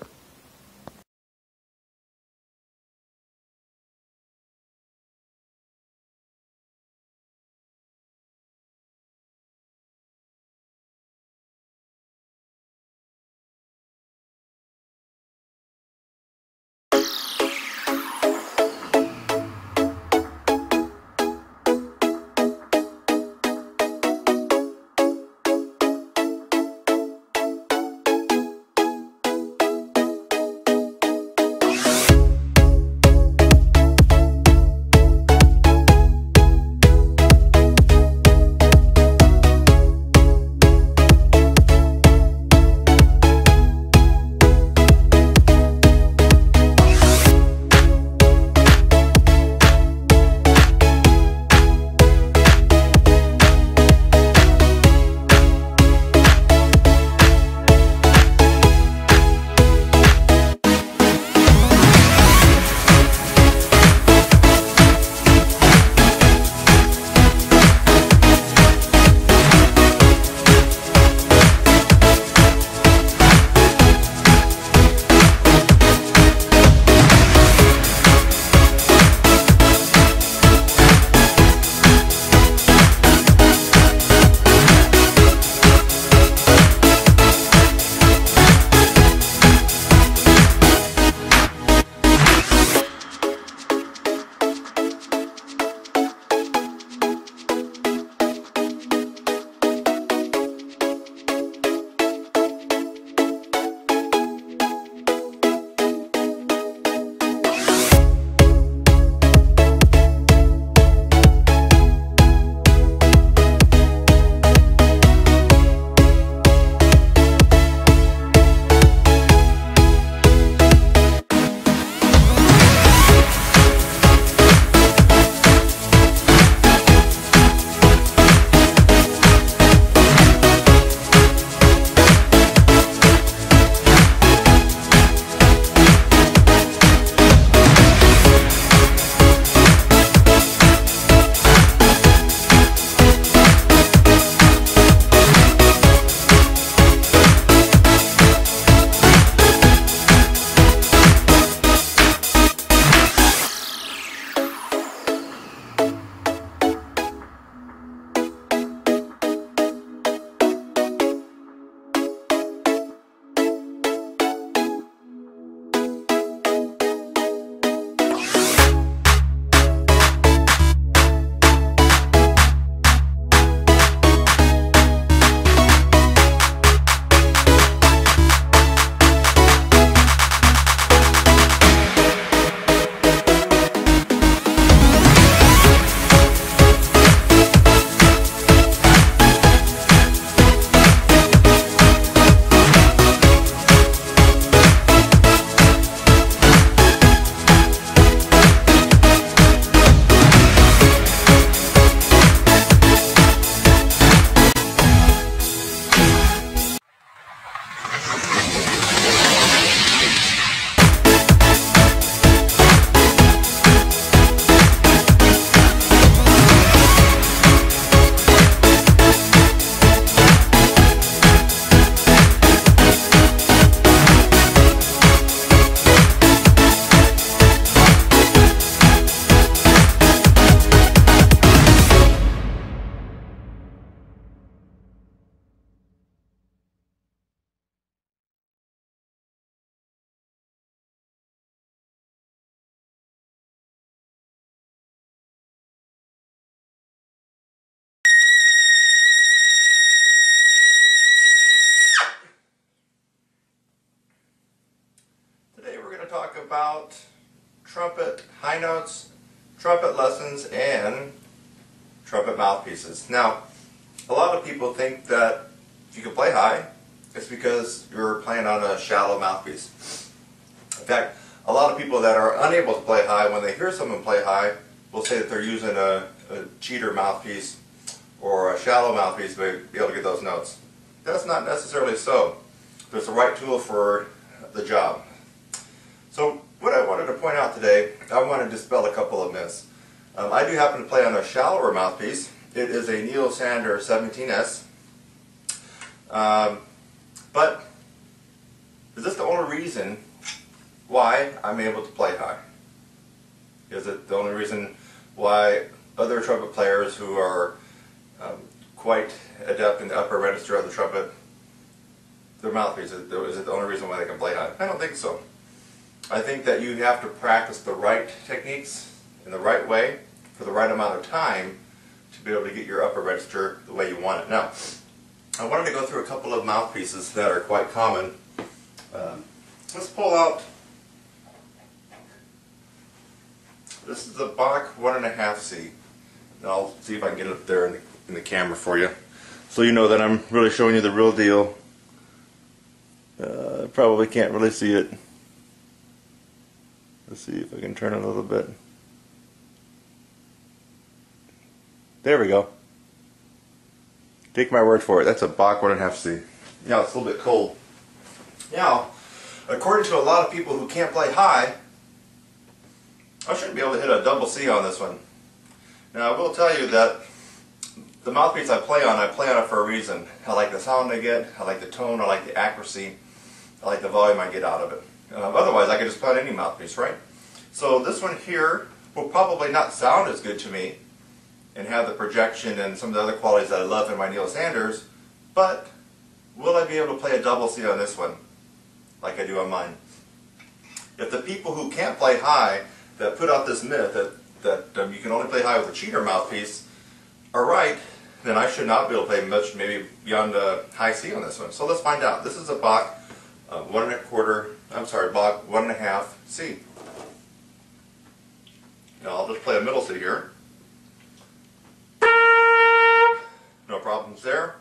Speaker 1: Trumpet high notes, trumpet lessons, and trumpet mouthpieces. Now, a lot of people think that if you can play high, it's because you're playing on a shallow mouthpiece. In fact, a lot of people that are unable to play high, when they hear someone play high, will say that they're using a, a cheater mouthpiece or a shallow mouthpiece to be able to get those notes. That's not necessarily so. There's the right tool for the job. So what I wanted to point out today, I want to dispel a couple of myths. Um, I do happen to play on a shallower mouthpiece. It is a Neill Sander 17S. Um, but is this the only reason why I'm able to play high? Is it the only reason why other trumpet players who are um, quite adept in the upper register of the trumpet, their mouthpiece, is it the only reason why they can play high? I don't think so. I think that you have to practice the right techniques in the right way for the right amount of time to be able to get your upper register the way you want it. Now, I wanted to go through a couple of mouthpieces that are quite common. Um, let's pull out, this is the Bach 1.5C. And I'll see if I can get it up there in the, in the camera for you. So you know that I'm really showing you the real deal. Uh, probably can't really see it. Let's see if I can turn it a little bit. There we go. Take my word for it. That's a Bach 1.5C. Now it's a little bit cold. Now, according to a lot of people who can't play high, I shouldn't be able to hit a double C on this one. Now I will tell you that the mouthpiece I play on, I play on it for a reason. I like the sound I get, I like the tone, I like the accuracy, I like the volume I get out of it. Um, otherwise, I could just put any mouthpiece, right? So this one here will probably not sound as good to me and have the projection and some of the other qualities that I love in my Neill Sanders, but will I be able to play a double C on this one like I do on mine? If the people who can't play high that put out this myth that, that um, you can only play high with a cheater mouthpiece are right, then I should not be able to play much, maybe beyond a high C on this one. So let's find out. This is a Bach uh, one and a quarter, I'm sorry, Bach one and a half C. Now I'll just play a middle C here. No problems there.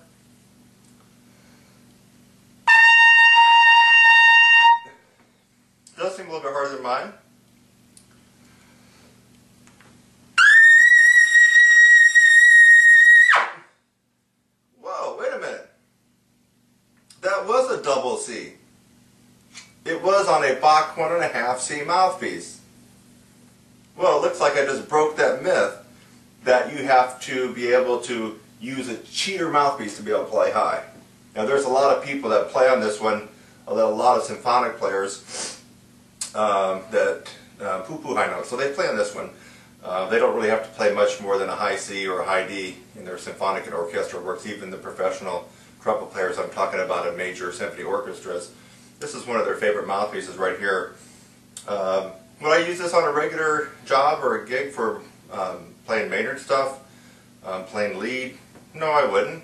Speaker 1: Does seem a little bit harder than mine. On a Bach one and a half C mouthpiece. Well, it looks like I just broke that myth that you have to be able to use a cheater mouthpiece to be able to play high. Now there's a lot of people that play on this one, a lot of symphonic players um, that uh, poo-poo high notes, so they play on this one. Uh, they don't really have to play much more than a high C or a high D in their symphonic and orchestral works, even the professional trumpet players I'm talking about in major symphony orchestras. This is one of their favorite mouthpieces right here. Um, would I use this on a regular job or a gig for um, playing Maynard stuff, um, playing lead? No, I wouldn't,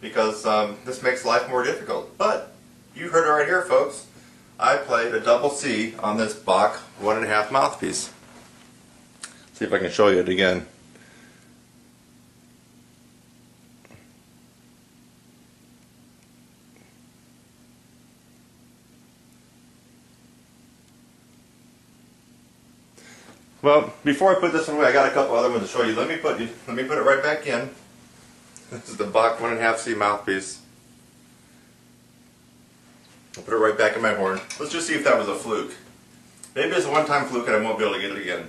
Speaker 1: because um, this makes life more difficult. But you heard it right here, folks. I played a double C on this Bach one and a half mouthpiece. See if I can show you it again. Well, before I put this one away, I got a couple other ones to show you. Let me put let me put it right back in. This is the Bach one and a half C mouthpiece. I'll put it right back in my horn. Let's just see if that was a fluke. Maybe it's a one-time fluke and I won't be able to get it again.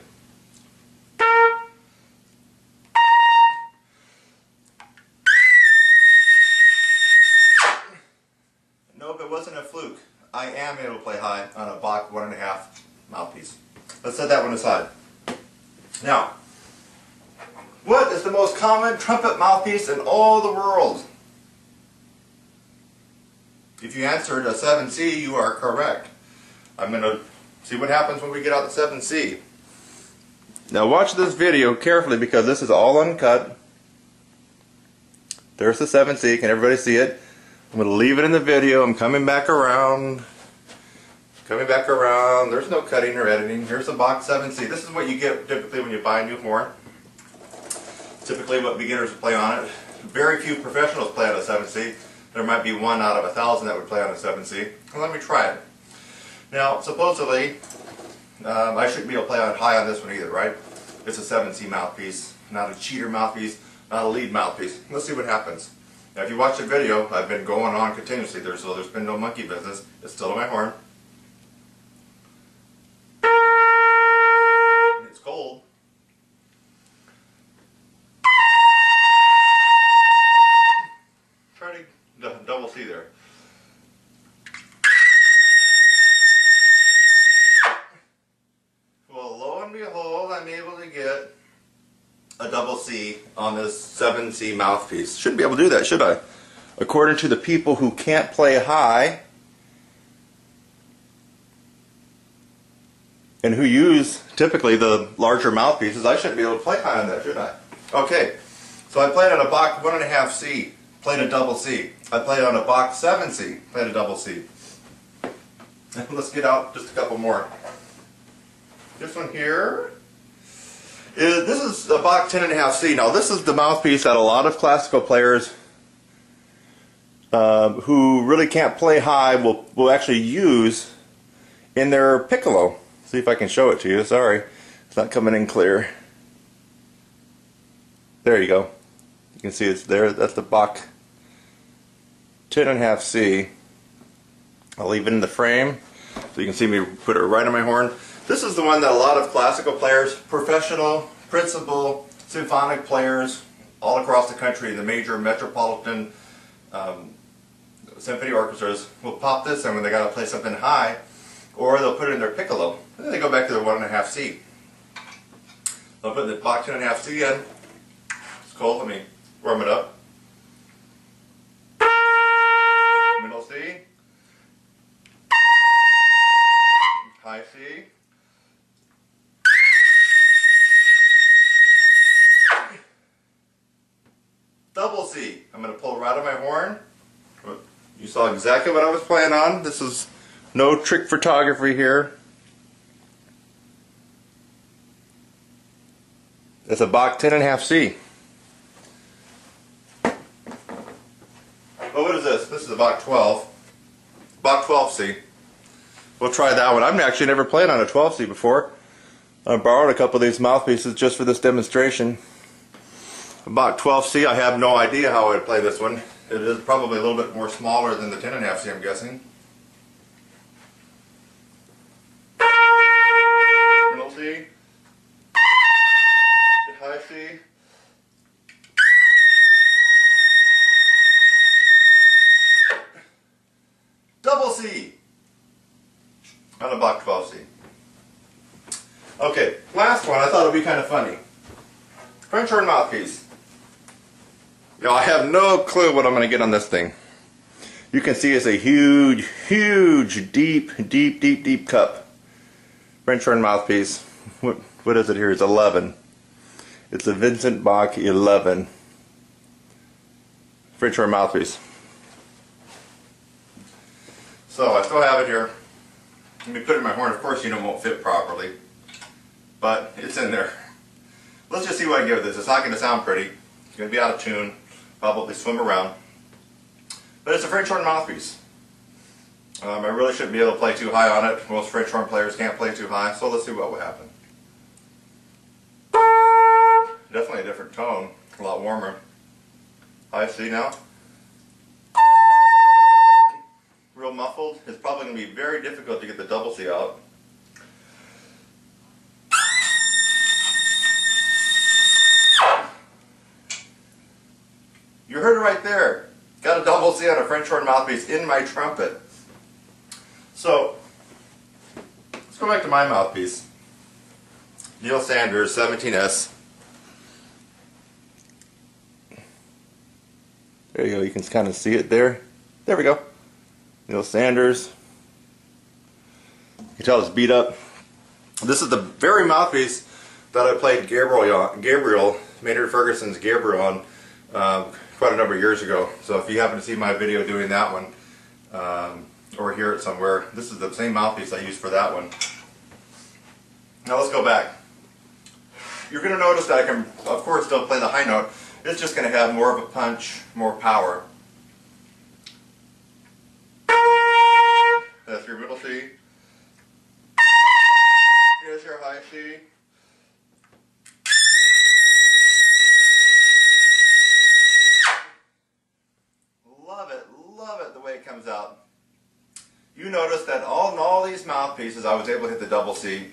Speaker 1: Nope, it wasn't a fluke. I am able to play high on a Bach one and a half mouthpiece. Let's set that one aside. Now, what is the most common trumpet mouthpiece in all the world? If you answered a 7C, you are correct. I'm going to see what happens when we get out the 7C. Now watch this video carefully because this is all uncut. There's the 7C. Can everybody see it? I'm going to leave it in the video. I'm coming back around. Coming back around, there's no cutting or editing. Here's the Bach 7C. This is what you get typically when you buy a new horn. Typically what beginners play on it. Very few professionals play on a 7C. There might be one out of a thousand that would play on a 7C. Well, let me try it. Now, supposedly, um, I shouldn't be able to play on high on this one either, right? It's a 7C mouthpiece, not a cheater mouthpiece, not a lead mouthpiece. Let's see what happens. Now, if you watch the video, I've been going on continuously there, so there's been no monkey business. It's still in my horn. 7C mouthpiece. Shouldn't be able to do that, should I? According to the people who can't play high and who use typically the larger mouthpieces, I shouldn't be able to play high on that, should I? Okay, so I played on a Bach 1.5 C, played a double C. I played on a Bach 7C, played a double C. Let's get out just a couple more. This one here is this is a Bach 10.5 C. Now this is the mouthpiece that a lot of classical players um, who really can't play high will will actually use in their piccolo. See if I can show it to you. Sorry, it's not coming in clear. There you go. You can see it's there. That's the Bach 10.5 C. I'll leave it in the frame so you can see me put it right on my horn. This is the one that a lot of classical players, professional, principal, symphonic players all across the country, the major metropolitan um, symphony orchestras will pop this in when they got to play something high, or they'll put it in their piccolo. And then they go back to their one and a half C. They'll put the Bach two and a half C in. It's cold. Let me warm it up. Saw exactly what I was playing on. This is no trick photography here. It's a Bach 10.5 C. Oh, what is this? This is a Bach 12. Bach 12C. We'll try that one. I've actually never played on a 12C before. I borrowed a couple of these mouthpieces just for this demonstration. A Bach 12C, I have no idea how I would play this one. It is probably a little bit more smaller than the 10.5C, I'm guessing. Middle C. High C. Double C on a Bach 12C. Okay, last one. I thought it would be kind of funny. French horn mouthpiece. I have no clue what I'm going to get on this thing. You can see it's a huge, huge, deep, deep, deep, deep cup. French horn mouthpiece. What, what is it here? It's 11. It's a Vincent Bach 11. French horn mouthpiece. So I still have it here. Let me put it in my horn. Of course, you know, it won't fit properly, but it's in there. Let's just see what I can give this. It's not going to sound pretty. It's going to be out of tune. Probably swim around. But it's a French horn mouthpiece. Um, I really shouldn't be able to play too high on it. Most French horn players can't play too high, so let's see what will happen. Definitely a different tone. A lot warmer. High C now. Real muffled. It's probably going to be very difficult to get the double C out. You heard it right there. Got a double C on a French horn mouthpiece in my trumpet. So, let's go back to my mouthpiece. Neill Sanders, 17S. There you go, you can kind of see it there. There we go. Neill Sanders. You can tell it's beat up. This is the very mouthpiece that I played Gabriel, Gabriel Maynard Ferguson's Gabriel on um, quite a number of years ago. So if you happen to see my video doing that one, um, or hear it somewhere. This is the same mouthpiece I used for that one. Now let's go back. You're going to notice that I can, of course, still play the high note. It's just going to have more of a punch, more power. That's your middle C. Here's your high C. You notice that all in all these mouthpieces, I was able to hit the double C.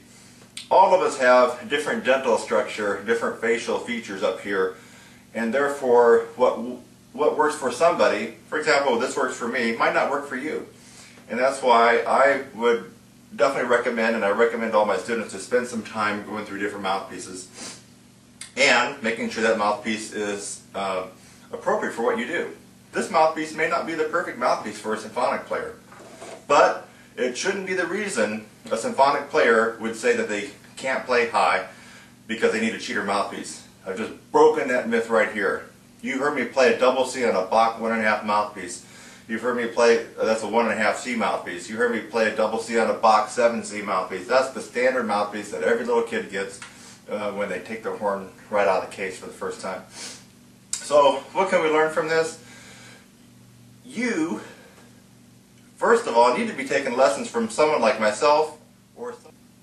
Speaker 1: All of us have different dental structure, different facial features up here, and therefore what what works for somebody, for example, this works for me, might not work for you. And that's why I would definitely recommend, and I recommend all my students to spend some time going through different mouthpieces and making sure that mouthpiece is uh, appropriate for what you do. This mouthpiece may not be the perfect mouthpiece for a symphonic player, but it shouldn't be the reason a symphonic player would say that they can't play high because they need a cheater mouthpiece. I've just broken that myth right here. You heard me play a double C on a Bach one and a half mouthpiece. You've heard me play, uh, that's a one and a half C mouthpiece. You heard me play a double C on a Bach 7C mouthpiece. That's the standard mouthpiece that every little kid gets uh, when they take their horn right out of the case for the first time. So, what can we learn from this? You, first of all, you need to be taking lessons from someone like myself, or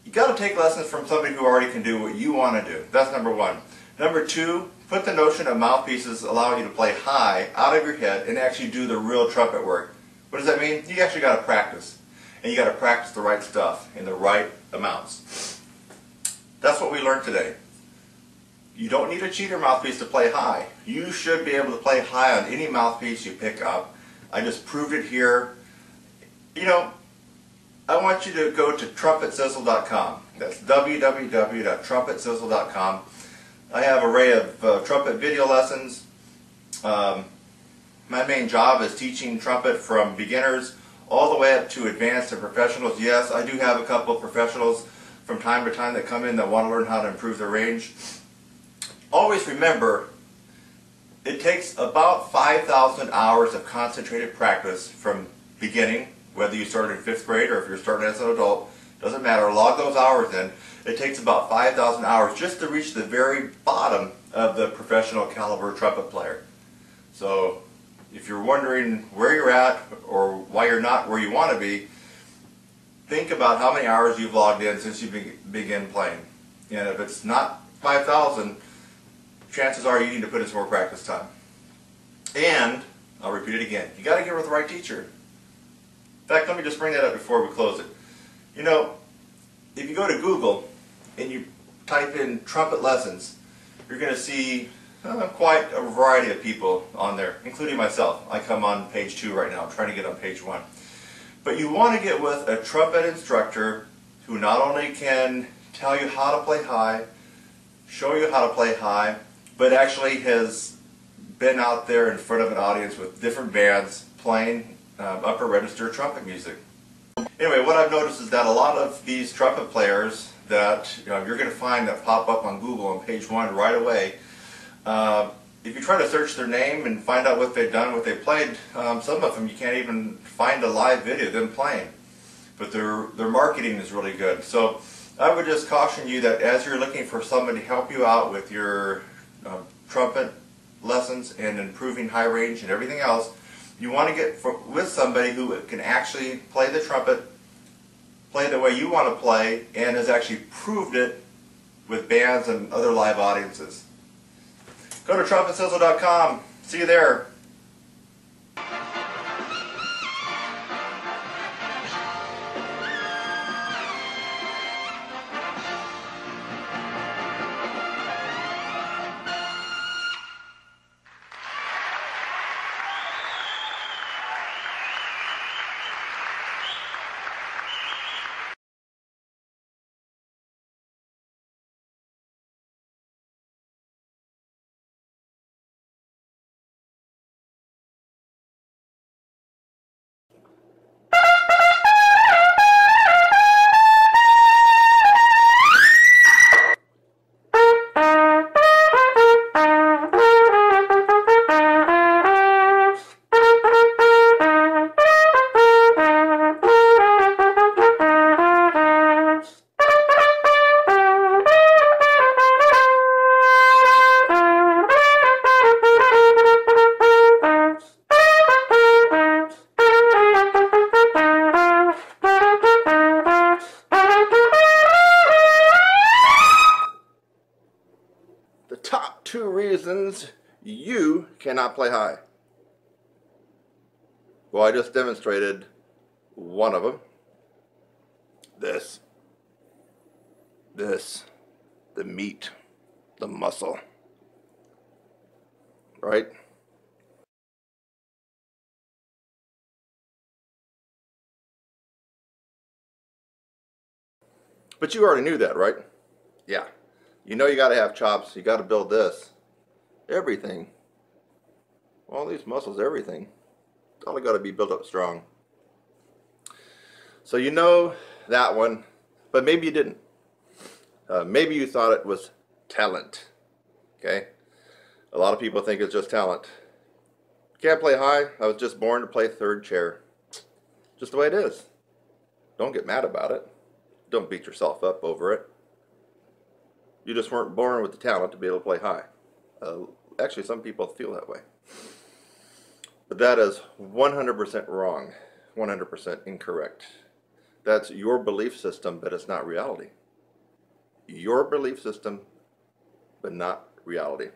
Speaker 1: you got to take lessons from somebody who already can do what you want to do. That's number one. Number two, put the notion of mouthpieces allowing you to play high out of your head and actually do the real trumpet work. What does that mean? You actually got to practice. And you got to practice the right stuff in the right amounts. That's what we learned today. You don't need a cheater mouthpiece to play high. You should be able to play high on any mouthpiece you pick up. I just proved it here. You know, I want you to go to trumpetsizzle.com. That's www.trumpetsizzle.com. I have an array of uh, trumpet video lessons. Um, my main job is teaching trumpet from beginners all the way up to advanced and professionals. Yes, I do have a couple of professionals from time to time that come in that want to learn how to improve their range. Always remember, it takes about 5,000 hours of concentrated practice from beginning, whether you started in fifth grade or if you're starting as an adult, doesn't matter, log those hours in. It takes about 5,000 hours just to reach the very bottom of the professional caliber trumpet player. So if you're wondering where you're at or why you're not where you want to be, think about how many hours you've logged in since you be begin playing. And if it's not 5,000, chances are you need to put in some more practice time. And, I'll repeat it again, you got to get with the right teacher. In fact, let me just bring that up before we close it. You know, if you go to Google and you type in trumpet lessons, you're going to see uh, quite a variety of people on there, including myself. I come on page two right now. I'm trying to get on page one. But you want to get with a trumpet instructor who not only can tell you how to play high, show you how to play high, but actually has been out there in front of an audience with different bands playing um, upper register trumpet music. Anyway, what I've noticed is that a lot of these trumpet players that you you're going to find that pop up on Google on page one right away, uh, if you try to search their name and find out what they've done, what they played, um, some of them you can't even find a live video of them playing. But their, their marketing is really good. So I would just caution you that as you're looking for somebody to help you out with your uh, trumpet lessons and improving high range and everything else, you want to get for, with somebody who can actually play the trumpet, play the way you want to play, and has actually proved it with bands and other live audiences. Go to trumpetsizzle.com. See you there. Cannot play high. Well, I just demonstrated one of them. This. This. The meat. The muscle. Right? But you already knew that, right? Yeah. You know you got to have chops. You got to build this. Everything. All these muscles, everything. It's all got to be built up strong. So you know that one, but maybe you didn't. Uh, maybe you thought it was talent. Okay? A lot of people think it's just talent. Can't play high. I was just born to play third chair. Just the way it is. Don't get mad about it. Don't beat yourself up over it. You just weren't born with the talent to be able to play high. Uh, actually, some people feel that way. But that is 100% wrong, 100% incorrect. That's your belief system, but it's not reality. Your belief system, but not reality.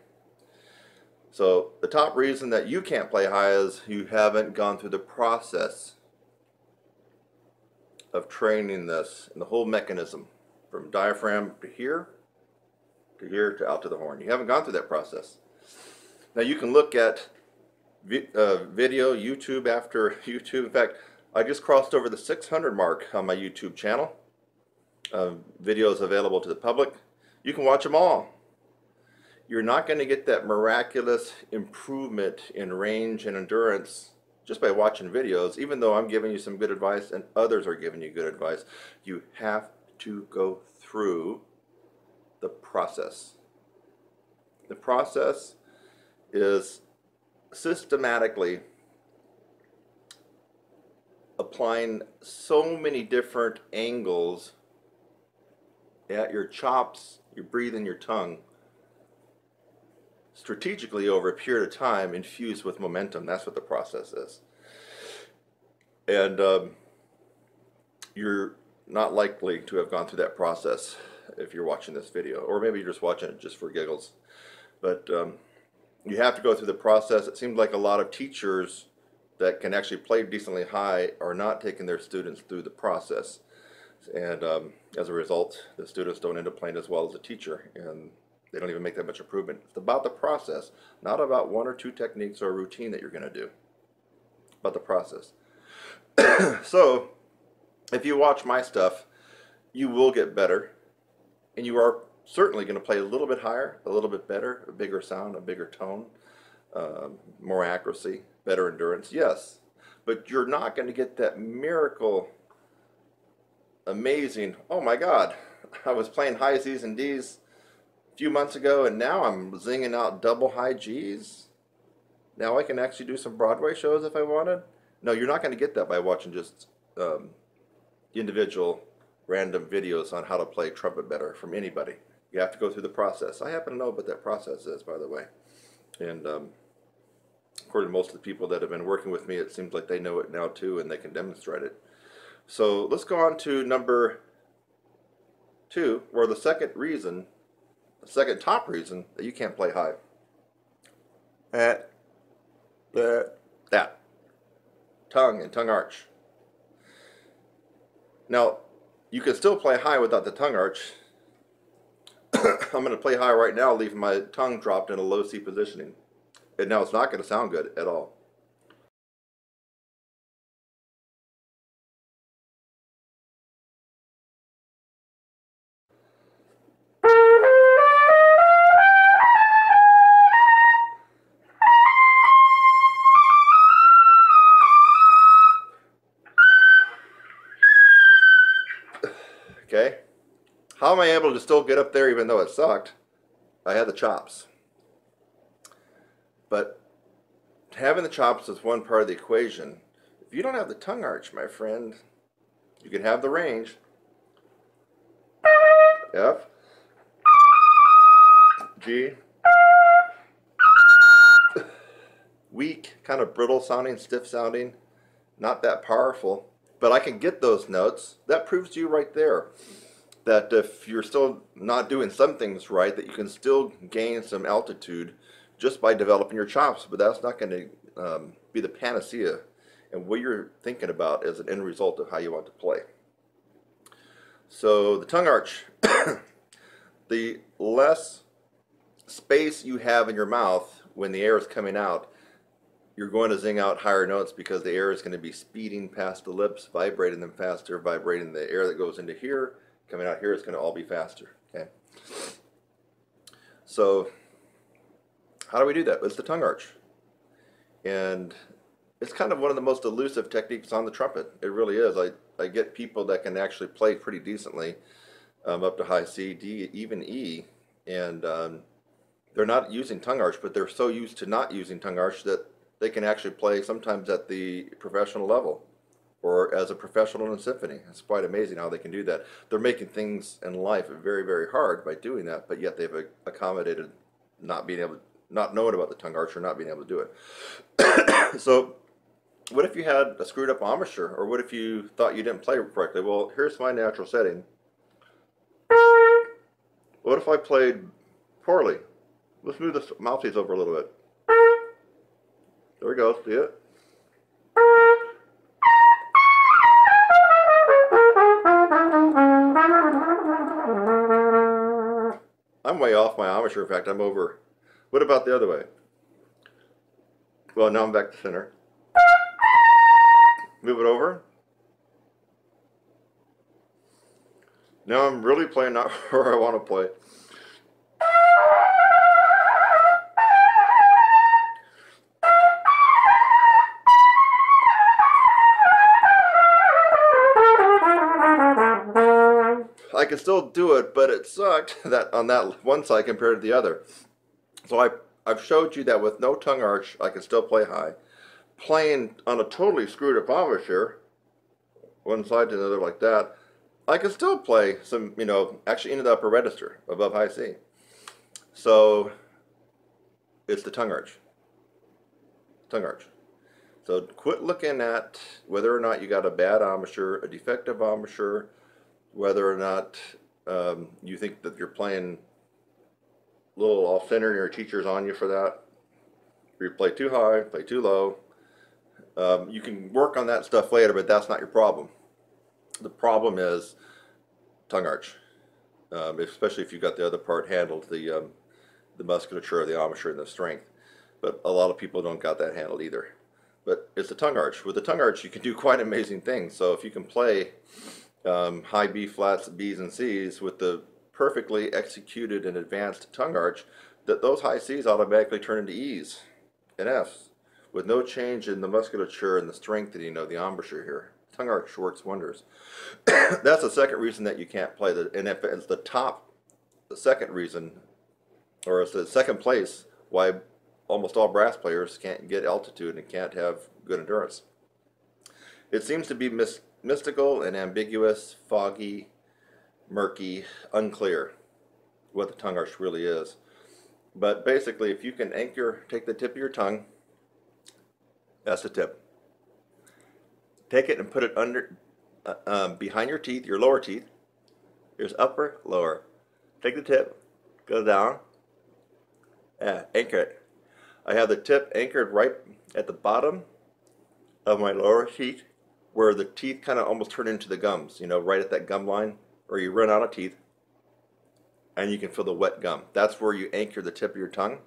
Speaker 1: So the top reason that you can't play high is you haven't gone through the process of training this and the whole mechanism from diaphragm to here to here to out to the horn. You haven't gone through that process. Now you can look at vi uh, video, YouTube after YouTube. In fact, I just crossed over the 600 mark on my YouTube channel. Uh, videos available to the public. You can watch them all. You're not going to get that miraculous improvement in range and endurance just by watching videos, even though I'm giving you some good advice and others are giving you good advice. You have to go through the process. The process is systematically applying so many different angles at your chops, your breathing, your tongue strategically over a period of time infused with momentum. That's what the process is. And um, you're not likely to have gone through that process if you're watching this video, or maybe you're just watching it just for giggles. But um, you have to go through the process. It seems like a lot of teachers that can actually play decently high are not taking their students through the process. And um, as a result, the students don't end up playing as well as the teacher, and they don't even make that much improvement. It's about the process, not about one or two techniques or a routine that you're going to do. About the process. so, if you watch my stuff, you will get better, and you are certainly going to play a little bit higher, a little bit better, a bigger sound, a bigger tone, um, more accuracy, better endurance, yes. But you're not going to get that miracle, amazing, oh my God, I was playing high C's and D's a few months ago and now I'm zinging out double high G's. Now I can actually do some Broadway shows if I wanted. No, you're not going to get that by watching just um, individual random videos on how to play trumpet better from anybody. You have to go through the process. I happen to know what that process is, by the way. And um, according to most of the people that have been working with me, it seems like they know it now too and they can demonstrate it. So let's go on to number two, or the second reason, the second top reason that you can't play high. At that, that. Tongue and tongue arch. Now, you can still play high without the tongue arch. I'm going to play high right now, leaving my tongue dropped in a low C positioning. And now it's not going to sound good at all. How am I able to still get up there even though it sucked? I had the chops. But having the chops is one part of the equation. If you don't have the tongue arch, my friend, you can have the range. F, G, weak, kind of brittle sounding, stiff sounding, not that powerful. But I can get those notes. That proves you right there that if you're still not doing some things right, that you can still gain some altitude just by developing your chops, but that's not going to um, be the panacea. And what you're thinking about as an end result of how you want to play. So the tongue arch, the less space you have in your mouth when the air is coming out, you're going to zing out higher notes because the air is going to be speeding past the lips, vibrating them faster, vibrating the air that goes into here, coming out here, it's going to all be faster. Okay. So how do we do that? It's the tongue arch. And it's kind of one of the most elusive techniques on the trumpet. It really is. I, I get people that can actually play pretty decently um, up to high C, D, even E, and um, they're not using tongue arch, but they're so used to not using tongue arch that they can actually play sometimes at the professional level or as a professional in a symphony. It's quite amazing how they can do that. They're making things in life very, very hard by doing that, but yet they've accommodated not being able, not knowing about the tongue arch or not being able to do it. so what if you had a screwed up embouchure, or what if you thought you didn't play correctly? Well, here's my natural setting. What if I played poorly? Let's move the mouthpiece over a little bit. There we go, see it? Way off my embouchure. In fact, I'm over. What about the other way? Well, now I'm back to center. Move it over. Now I'm really playing not where I want to play. Can still do it, but it sucked that on that one side compared to the other. So I, I've showed you that with no tongue arch, I can still play high playing on a totally screwed up embouchure, one side to the other like that, I can still play some, you know, actually into the upper register above high C. So it's the tongue arch. Tongue arch. So quit looking at whether or not you got a bad embouchure, a defective embouchure, whether or not um, you think that you're playing a little off center and your teacher's on you for that. You play too high, play too low, um, you can work on that stuff later, but that's not your problem. The problem is tongue arch, um, especially if you've got the other part handled, the, um, the musculature, the armature, and the strength. But a lot of people don't got that handled either. But it's the tongue arch. With the tongue arch, you can do quite amazing things. So if you can play um, high B flats, Bs, and Cs with the perfectly executed and advanced tongue arch, that those high Cs automatically turn into E's and F's with no change in the musculature and the strengthening of the embouchure here. Tongue arch works wonders. That's the second reason that you can't play the, and if it's the top, the second reason, or it's the second place why almost all brass players can't get altitude and can't have good endurance. It seems to be mis mystical and ambiguous, foggy, murky, unclear what the tongue arch really is. But basically, if you can anchor, take the tip of your tongue, that's the tip. Take it and put it under, uh, um, behind your teeth, your lower teeth. Here's upper, lower. Take the tip, go down, yeah, anchor it. I have the tip anchored right at the bottom of my lower teeth where the teeth kind of almost turn into the gums, you know, right at that gum line or you run out of teeth and you can feel the wet gum. That's where you anchor the tip of your tongue.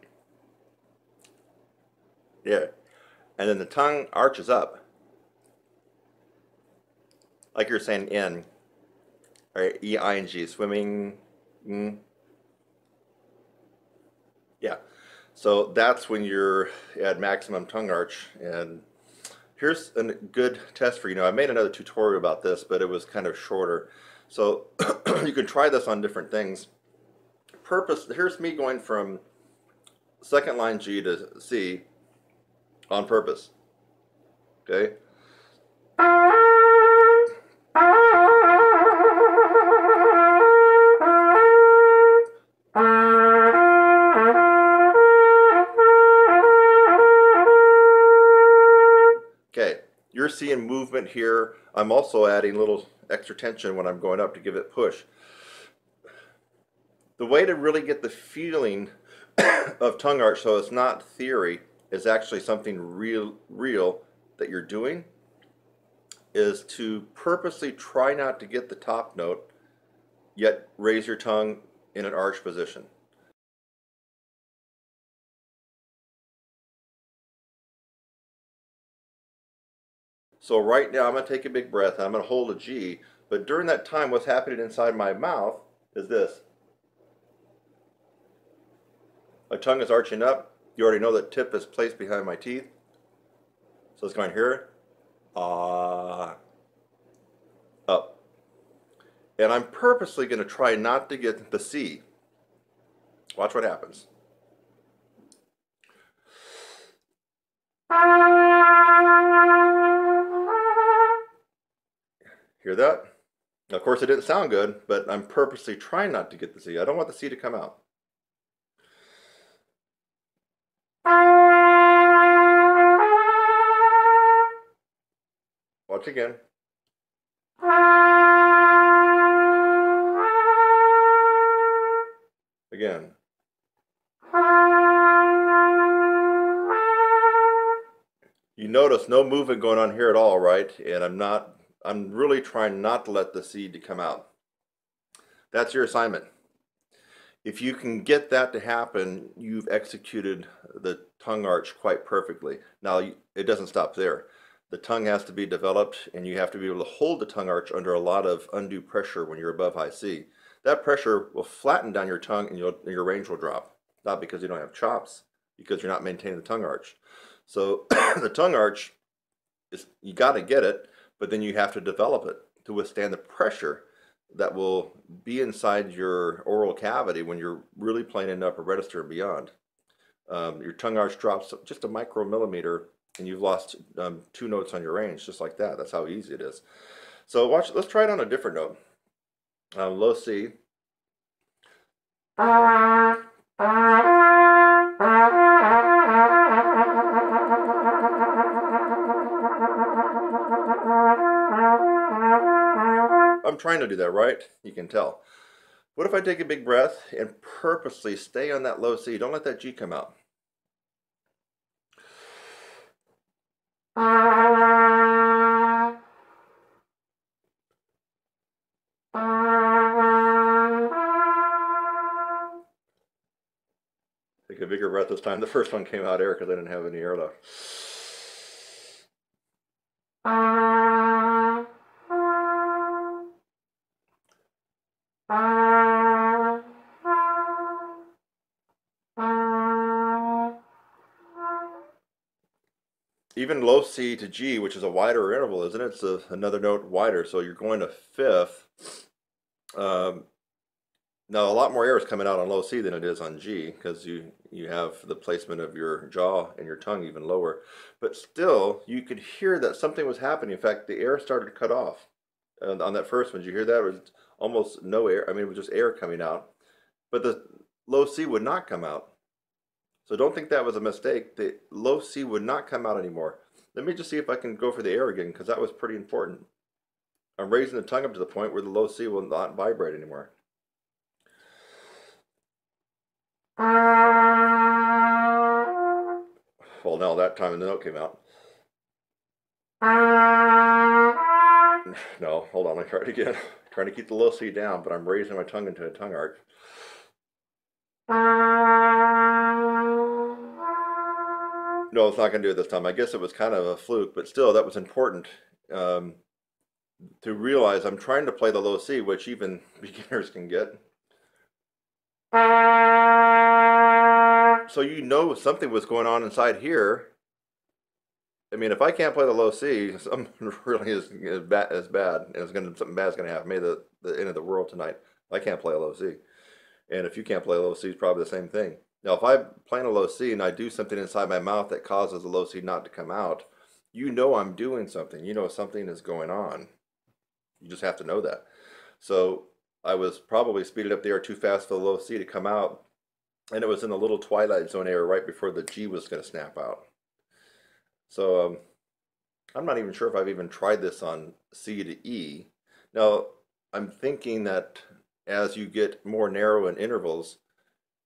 Speaker 1: Yeah and then the tongue arches up. Like you're saying in, or E-I-N-G, swimming, mm. yeah. So that's when you're at maximum tongue arch. And here's a good test for you. Know I made another tutorial about this, but it was kind of shorter. So you can try this on different things. Purpose, here's me going from second line G to C on purpose. Okay? Seeing movement here. I'm also adding a little extra tension when I'm going up to give it push. The way to really get the feeling of tongue arch, so it's not theory, is actually something real, real that you're doing, is to purposely try not to get the top note, yet raise your tongue in an arch position. So right now I'm going to take a big breath and I'm going to hold a G, but during that time what's happening inside my mouth is this. My tongue is arching up. You already know that tip is placed behind my teeth. So it's going here, ah, up. And I'm purposely going to try not to get the C. Watch what happens. Hear that? Of course, it didn't sound good, but I'm purposely trying not to get the C. I don't want the C to come out. Watch again. Again. You notice no movement going on here at all, right? And I'm not, I'm really trying not to let the seed to come out. That's your assignment. If you can get that to happen, you've executed the tongue arch quite perfectly. Now, it doesn't stop there. The tongue has to be developed and you have to be able to hold the tongue arch under a lot of undue pressure when you're above high C. That pressure will flatten down your tongue and your range will drop. Not because you don't have chops, because you're not maintaining the tongue arch. So the tongue arch, is you got to get it, but then you have to develop it to withstand the pressure that will be inside your oral cavity when you're really playing in upper register and beyond. Um, your tongue arch drops just a micromillimeter and you've lost um, two notes on your range just like that. That's how easy it is. So watch. Let's try it on a different note. Um, low C. trying to do that, right? You can tell. What if I take a big breath and purposely stay on that low C? Don't let that G come out. Take a bigger breath this time. The first one came out air because I didn't have any air left. Even low C to G, which is a wider interval, isn't it? It's a, another note wider. So you're going to fifth. Um, now a lot more air is coming out on low C than it is on G because you you have the placement of your jaw and your tongue even lower. But still, you could hear that something was happening. In fact, the air started to cut off. And on that first one, did you hear that? It was almost no air. I mean, it was just air coming out. But the low C would not come out. So don't think that was a mistake. The low C would not come out anymore. Let me just see if I can go for the air again because that was pretty important. I'm raising the tongue up to the point where the low C will not vibrate anymore. Well, now that time the note came out. No, hold on, try it again. trying to keep the low C down, but I'm raising my tongue into a tongue arch. No, it's not going to do it this time. I guess it was kind of a fluke, but still, that was important um, to realize I'm trying to play the low C, which even beginners can get. So you know something was going on inside here. I mean, if I can't play the low C, something really is as bad, as bad and it's going to something bad's going to happen. Maybe the the end of the world tonight. I can't play a low C, and if you can't play a low C, it's probably the same thing. Now, if I'm playing a low C and I do something inside my mouth that causes the low C not to come out, you know I'm doing something. You know something is going on. You just have to know that. So I was probably speeding up the air too fast for the low C to come out. And it was in the little twilight zone area right before the G was going to snap out. So um, I'm not even sure if I've even tried this on C to E. Now, I'm thinking that as you get more narrow in intervals,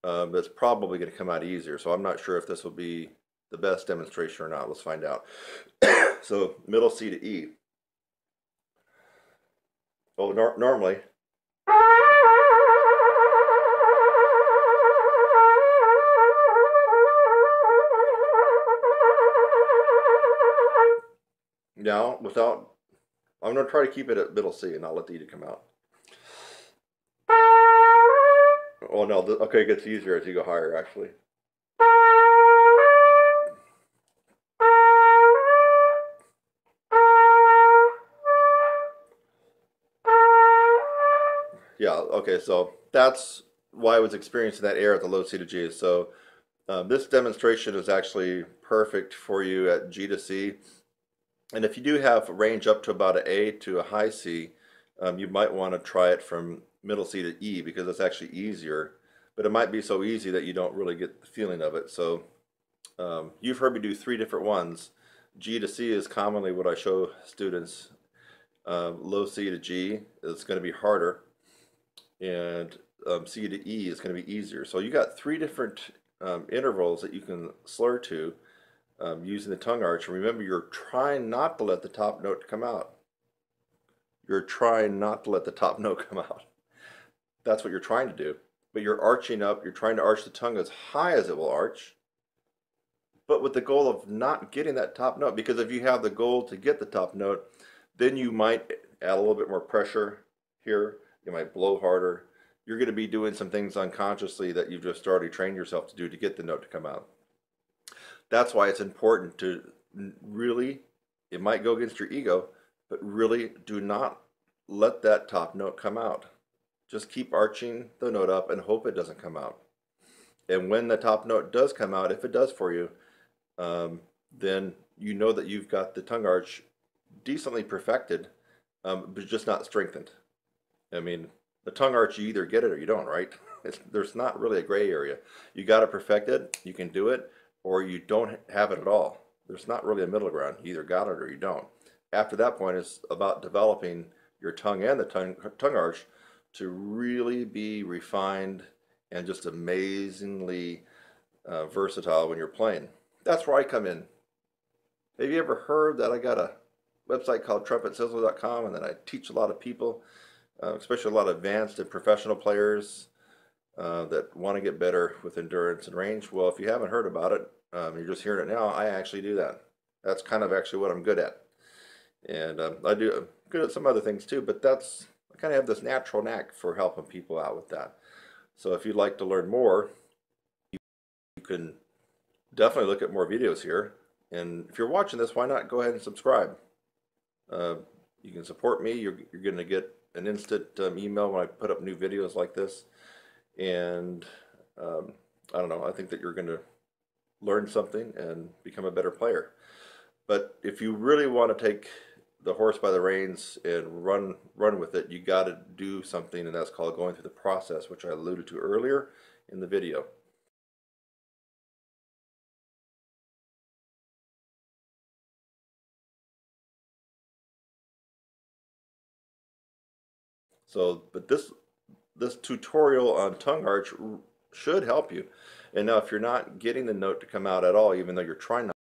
Speaker 1: uh, but it's probably going to come out easier. So I'm not sure if this will be the best demonstration or not. Let's find out. so middle C to E. Oh, nor normally. Now, without, I'm going to try to keep it at middle C and not let the E to come out. Oh no, okay, it gets easier as you go higher actually. Yeah, okay, so that's why I was experiencing that error at the low C to G. So um, this demonstration is actually perfect for you at G to C. And if you do have range up to about an A to a high C, um, you might want to try it from middle C to E because it's actually easier. But it might be so easy that you don't really get the feeling of it. So um, you've heard me do three different ones. G to C is commonly what I show students. Uh, low C to G is going to be harder and um, C to E is going to be easier. So you got three different um, intervals that you can slur to um, using the tongue arch. And remember, you're trying not to let the top note come out. You're trying not to let the top note come out. That's what you're trying to do. But you're arching up, you're trying to arch the tongue as high as it will arch, but with the goal of not getting that top note. Because if you have the goal to get the top note, then you might add a little bit more pressure here you might blow harder. You're going to be doing some things unconsciously that you've just already trained yourself to do to get the note to come out. That's why it's important to really, it might go against your ego, but really do not let that top note come out. Just keep arching the note up and hope it doesn't come out. And when the top note does come out, if it does for you, um, then you know that you've got the tongue arch decently perfected, um, but just not strengthened. I mean, the tongue arch, you either get it or you don't, right? It's, there's not really a gray area. You got it perfected, you can do it, or you don't have it at all. There's not really a middle ground. You either got it or you don't. After that point, it's about developing your tongue and the tongue, tongue arch to really be refined and just amazingly uh, versatile when you're playing. That's where I come in. Have you ever heard that I got a website called trumpetsizzle.com and that I teach a lot of people? uh, especially a lot of advanced and professional players uh, that want to get better with endurance and range. Well, if you haven't heard about it, um, you're just hearing it now. I actually do that. That's kind of actually what I'm good at, and um, I do good at some other things too. But that's I kind of have this natural knack for helping people out with that. So if you'd like to learn more, you can definitely look at more videos here. And if you're watching this, why not go ahead and subscribe? Uh, you can support me. You're, you're going to get an instant um, email when I put up new videos like this. And um, I don't know, I think that you're going to learn something and become a better player. But if you really want to take the horse by the reins and run run with it, you got to do something, and that's called going through the process, which I alluded to earlier in the video. So, but this this tutorial on tongue arch should help you. And now if you're not getting the note to come out at all, even though you're trying not,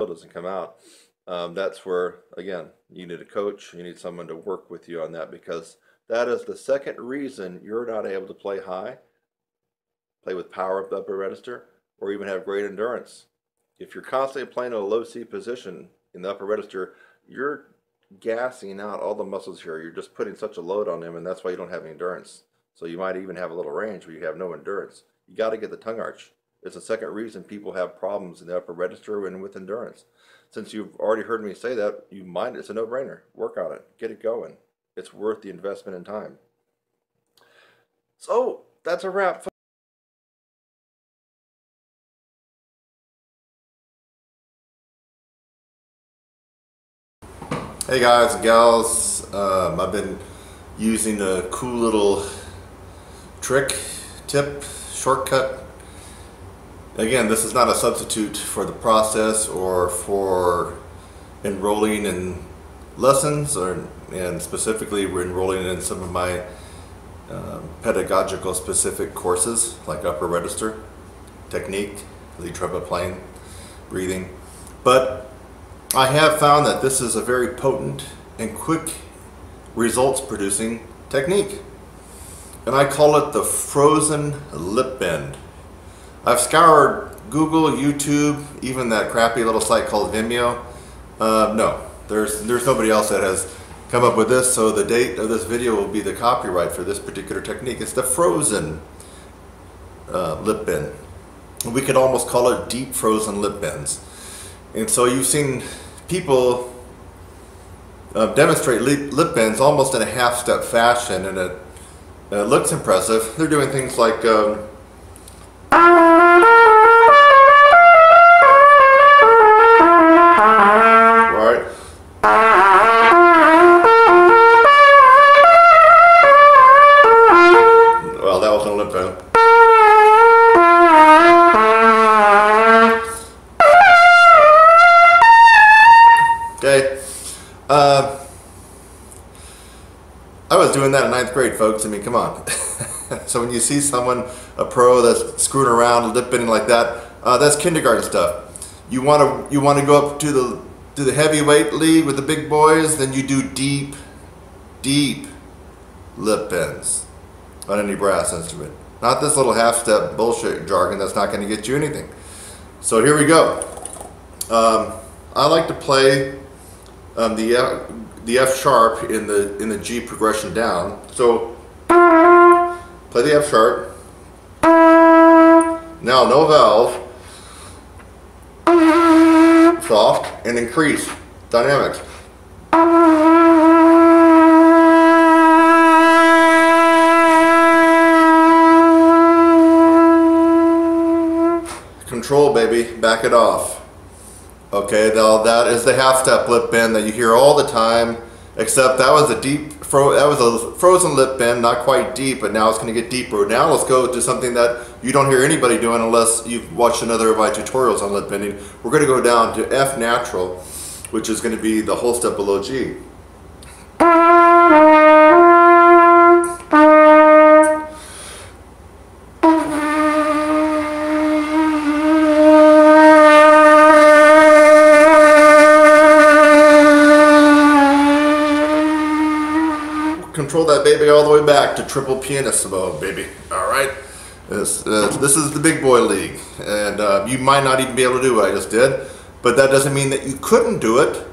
Speaker 1: it doesn't come out, um, that's where, again, you need a coach, you need someone to work with you on that because that is the second reason you're not able to play high, play with power up the upper register, or even have great endurance. If you're constantly playing in a low C position in the upper register, you're gassing out all the muscles here. You're just putting such a load on them, and that's why you don't have any endurance. So you might even have a little range where you have no endurance. You got to get the tongue arch. It's the second reason people have problems in the upper register and with endurance. Since you've already heard me say that, you might, it's a no-brainer. Work on it. Get it going. It's worth the investment in time. So, that's a wrap. Hey guys and gals, um, I've been using a cool little trick, tip, shortcut. Again, this is not a substitute for the process or for enrolling in lessons or and specifically we're enrolling in some of my um, pedagogical specific courses like upper register, technique, lead playing, breathing. But I have found that this is a very potent and quick results producing technique. And I call it the frozen lip bend. I've scoured Google, YouTube, even that crappy little site called Vimeo. Uh, no, there's there's nobody else that has come up with this. So the date of this video will be the copyright for this particular technique. It's the frozen uh, lip bend. We could almost call it deep frozen lip bends. And so you've seen people uh, demonstrate lip, lip bends almost in a half step fashion, and it, it looks impressive. They're doing things like. Um, doing that in ninth grade, folks. I mean, come on. so when you see someone, a pro that's screwing around, lip bending like that, uh, that's kindergarten stuff. You want to you want to go up to the to the heavyweight league with the big boys, then you do deep, deep lip bends on any brass instrument. Not this little half-step bullshit jargon that's not going to get you anything. So here we go. Um, I like to play um, the F, the F sharp in the in the G progression down. So play the F sharp. Now no valve. Soft and increase dynamics. Control baby, back it off. Okay, now that is the half step lip bend that you hear all the time, except that was a deep, that was a frozen lip bend, not quite deep, but now it's going to get deeper. Now let's go to something that you don't hear anybody doing unless you've watched another of my tutorials on lip bending. We're going to go down to F natural, which is going to be the whole step below G. control that baby all the way back to triple pianissimo, baby. All right. This, uh, this is the big boy league, and uh, you might not even be able to do what I just did, but that doesn't mean that you couldn't do it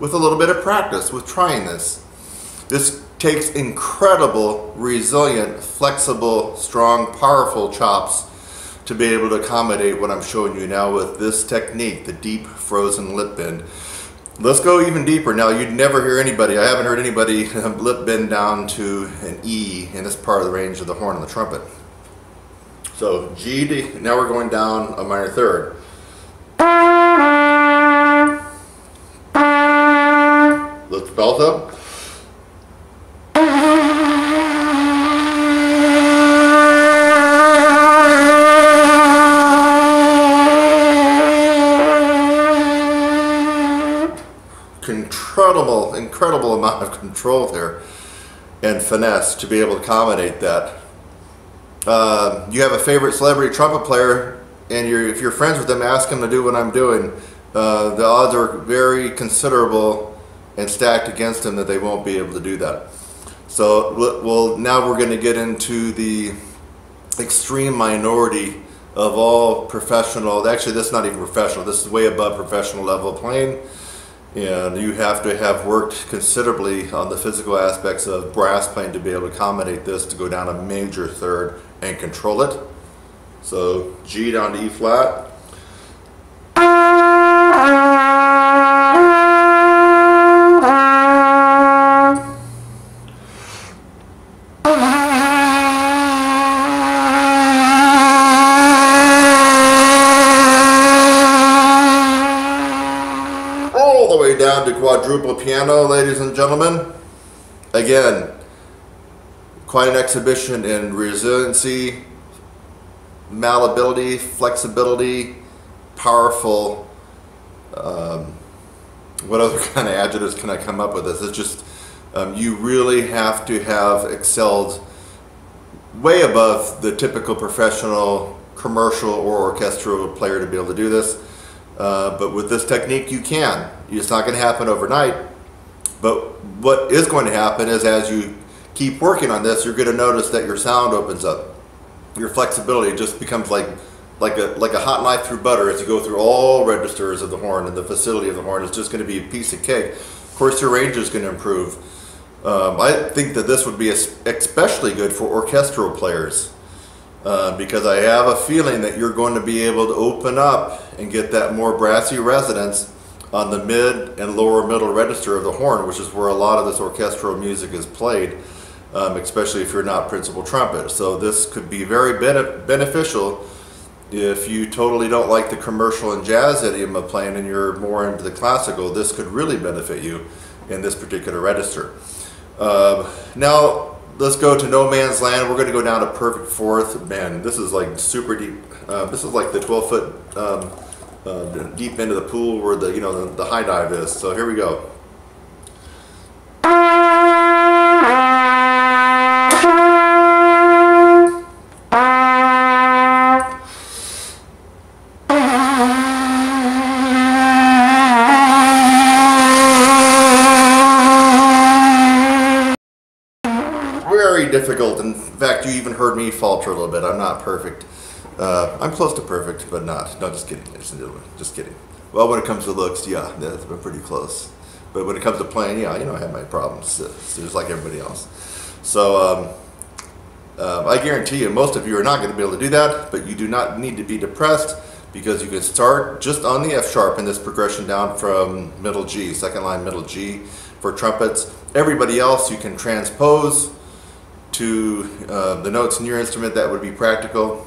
Speaker 1: with a little bit of practice, with trying this. This takes incredible, resilient, flexible, strong, powerful chops to be able to accommodate what I'm showing you now with this technique, the deep frozen lip bend. Let's go even deeper. Now, you'd never hear anybody, I haven't heard anybody lip bend down to an E in this part of the range of the horn of the trumpet. So G to, now we're going down a minor third. Incredible, incredible amount of control there and finesse to be able to accommodate that. Uh, you have a favorite celebrity trumpet player, and you're, if you're friends with them, ask them to do what I'm doing. Uh, the odds are very considerable and stacked against them that they won't be able to do that. So, well, now we're going to get into the extreme minority of all professional. Actually, this is not even professional. This is way above professional level playing and you have to have worked considerably on the physical aspects of brass playing to be able to accommodate this to go down a major third and control it. So G down to E flat. Quadruple piano, ladies and gentlemen. Again, quite an exhibition in resiliency, malleability, flexibility, powerful. Um, what other kind of adjectives can I come up with this? It's just, um, you really have to have excelled way above the typical professional commercial or orchestral player to be able to do this. Uh, but with this technique, you can. It's not going to happen overnight. But what is going to happen is as you keep working on this, you're going to notice that your sound opens up. Your flexibility just becomes like like a like a hot knife through butter as you go through all registers of the horn and the facility of the horn is just going to be a piece of cake. Of course, your range is going to improve. Um, I think that this would be especially good for orchestral players uh, because I have a feeling that you're going to be able to open up and get that more brassy resonance on the mid and lower middle register of the horn, which is where a lot of this orchestral music is played, um, especially if you're not principal trumpet. So this could be very bene beneficial if you totally don't like the commercial and jazz idiom of playing and you're more into the classical, this could really benefit you in this particular register. Uh, now, let's go to no man's land. We're going to go down to perfect fourth. Man, this is like super deep. Uh, this is like the 12 foot um, uh, deep into the pool where the you know the, the high dive is. So here we go. Very difficult. In fact, you even heard me falter a little bit. I'm not perfect. Uh, I'm close to perfect, but not. No, just kidding, gentlemen. Just kidding. Well, when it comes to looks, yeah, that's been pretty close. But when it comes to playing, yeah, you know, I have my problems, uh, just like everybody else. So um, uh, I guarantee you, most of you are not going to be able to do that, but you do not need to be depressed because you can start just on the F sharp in this progression down from middle G, second line middle G for trumpets. Everybody else you can transpose to uh, the notes in your instrument that would be practical.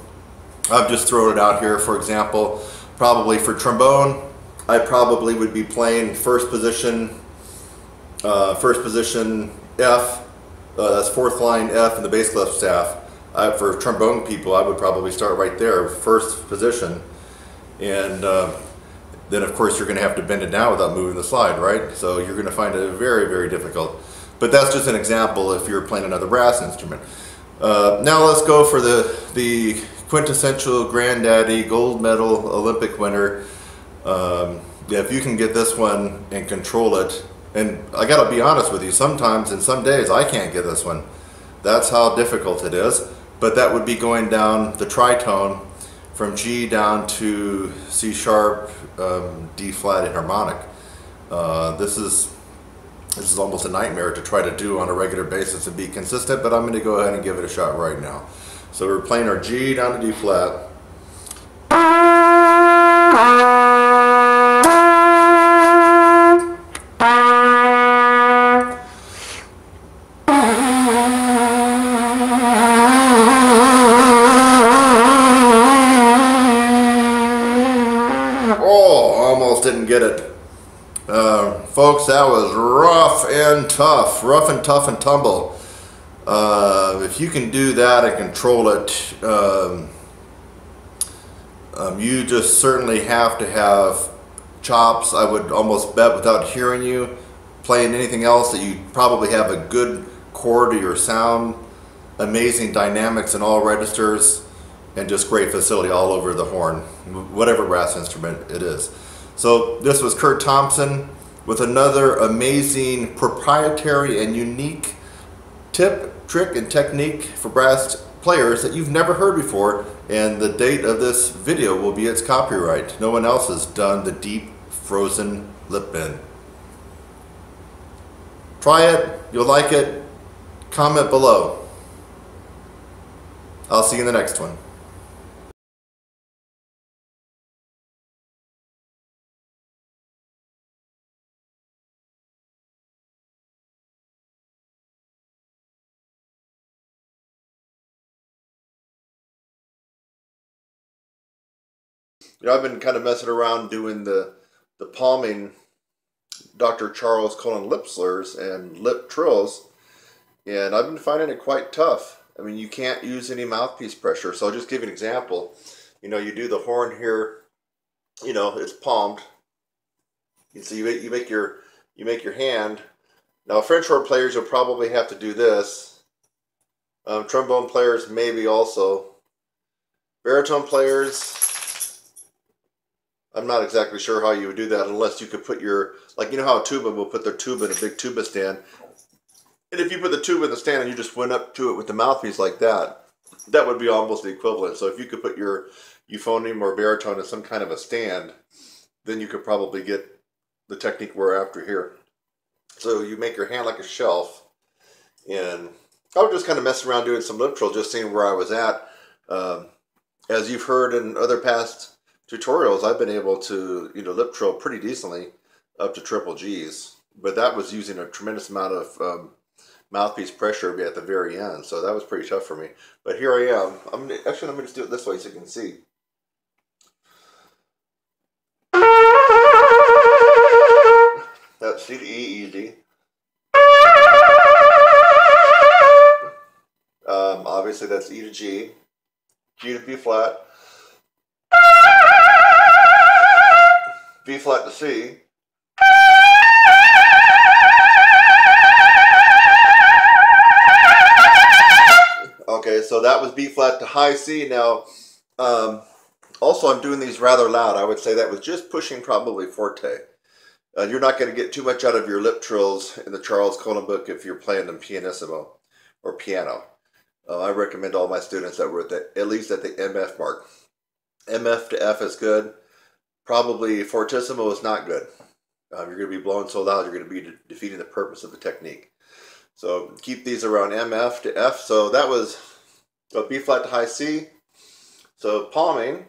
Speaker 1: I've just thrown it out here for example, probably for trombone, I probably would be playing first position, uh, first position F, uh, that's fourth line F in the bass clef staff. Uh, for trombone people, I would probably start right there, first position. And uh, then of course you're gonna have to bend it down without moving the slide, right? So you're gonna find it very, very difficult. But that's just an example if you're playing another brass instrument. Uh, now let's go for the, the quintessential granddaddy gold medal Olympic winner. Um, yeah, if you can get this one and control it, and I gotta be honest with you, sometimes and some days I can't get this one. That's how difficult it is. But that would be going down the tritone from G down to C sharp, um, D flat, and harmonic. Uh, this is this is almost a nightmare to try to do on a regular basis and be consistent, but I'm going to go ahead and give it a shot right now. So we're playing our G down to D flat. Oh, almost didn't get it. Uh, folks, that was rough and tough, rough and tough and tumble. Uh, if you can do that and control it, um, um, you just certainly have to have chops. I would almost bet without hearing you playing anything else that you probably have a good core to your sound, amazing dynamics in all registers, and just great facility all over the horn, whatever brass instrument it is. So this was Kurt Thompson with another amazing proprietary and unique tip, trick, and technique for brass players that you've never heard before. And the date of this video will be its copyright. No one else has done the deep frozen lip bend. Try it, you'll like it, comment below. I'll see you in the next one. You know, I've been kind of messing around doing the the palming Dr. Charles Colin lip slurs and lip trills, and I've been finding it quite tough. I mean, you can't use any mouthpiece pressure. So I'll just give you an example. You know, you do the horn here. You know, it's palmed. You make, you make your you make your hand. Now, French horn players will probably have to do this Um, trombone players, maybe also. Baritone players, I'm not exactly sure how you would do that unless you could put your, like, you know how a tuba will put their tuba in a big tuba stand. And if you put the tuba in the stand and you just went up to it with the mouthpiece like that, that would be almost the equivalent. So if you could put your euphonium or baritone in some kind of a stand, then you could probably get the technique we're after here. So you make your hand like a shelf, and I was just kind of messing around doing some lip trill, just seeing where I was at. Um, as you've heard in other past tutorials, I've been able to you know lip trill pretty decently up to triple G's, but that was using a tremendous amount of um, mouthpiece pressure at the very end, so that was pretty tough for me. But here I am. I'm gonna, actually I'm going to do it this way so you can see. That's C to E easy. Um, obviously that's E to G. G to B flat. B flat to C. Okay, so that was B flat to high C. Now, um, also I'm doing these rather loud. I would say that was just pushing probably forte. Uh, you're not going to get too much out of your lip trills in the Charles Colin book if you're playing them pianissimo or piano. Uh, I recommend all my students that were at, the, at least at the MF mark. MF to F is good. Probably fortissimo is not good. Um, you're going to be blowing so loud, you're going to be de defeating the purpose of the technique. So keep these around MF to F. So that was a B flat to high C. So palming.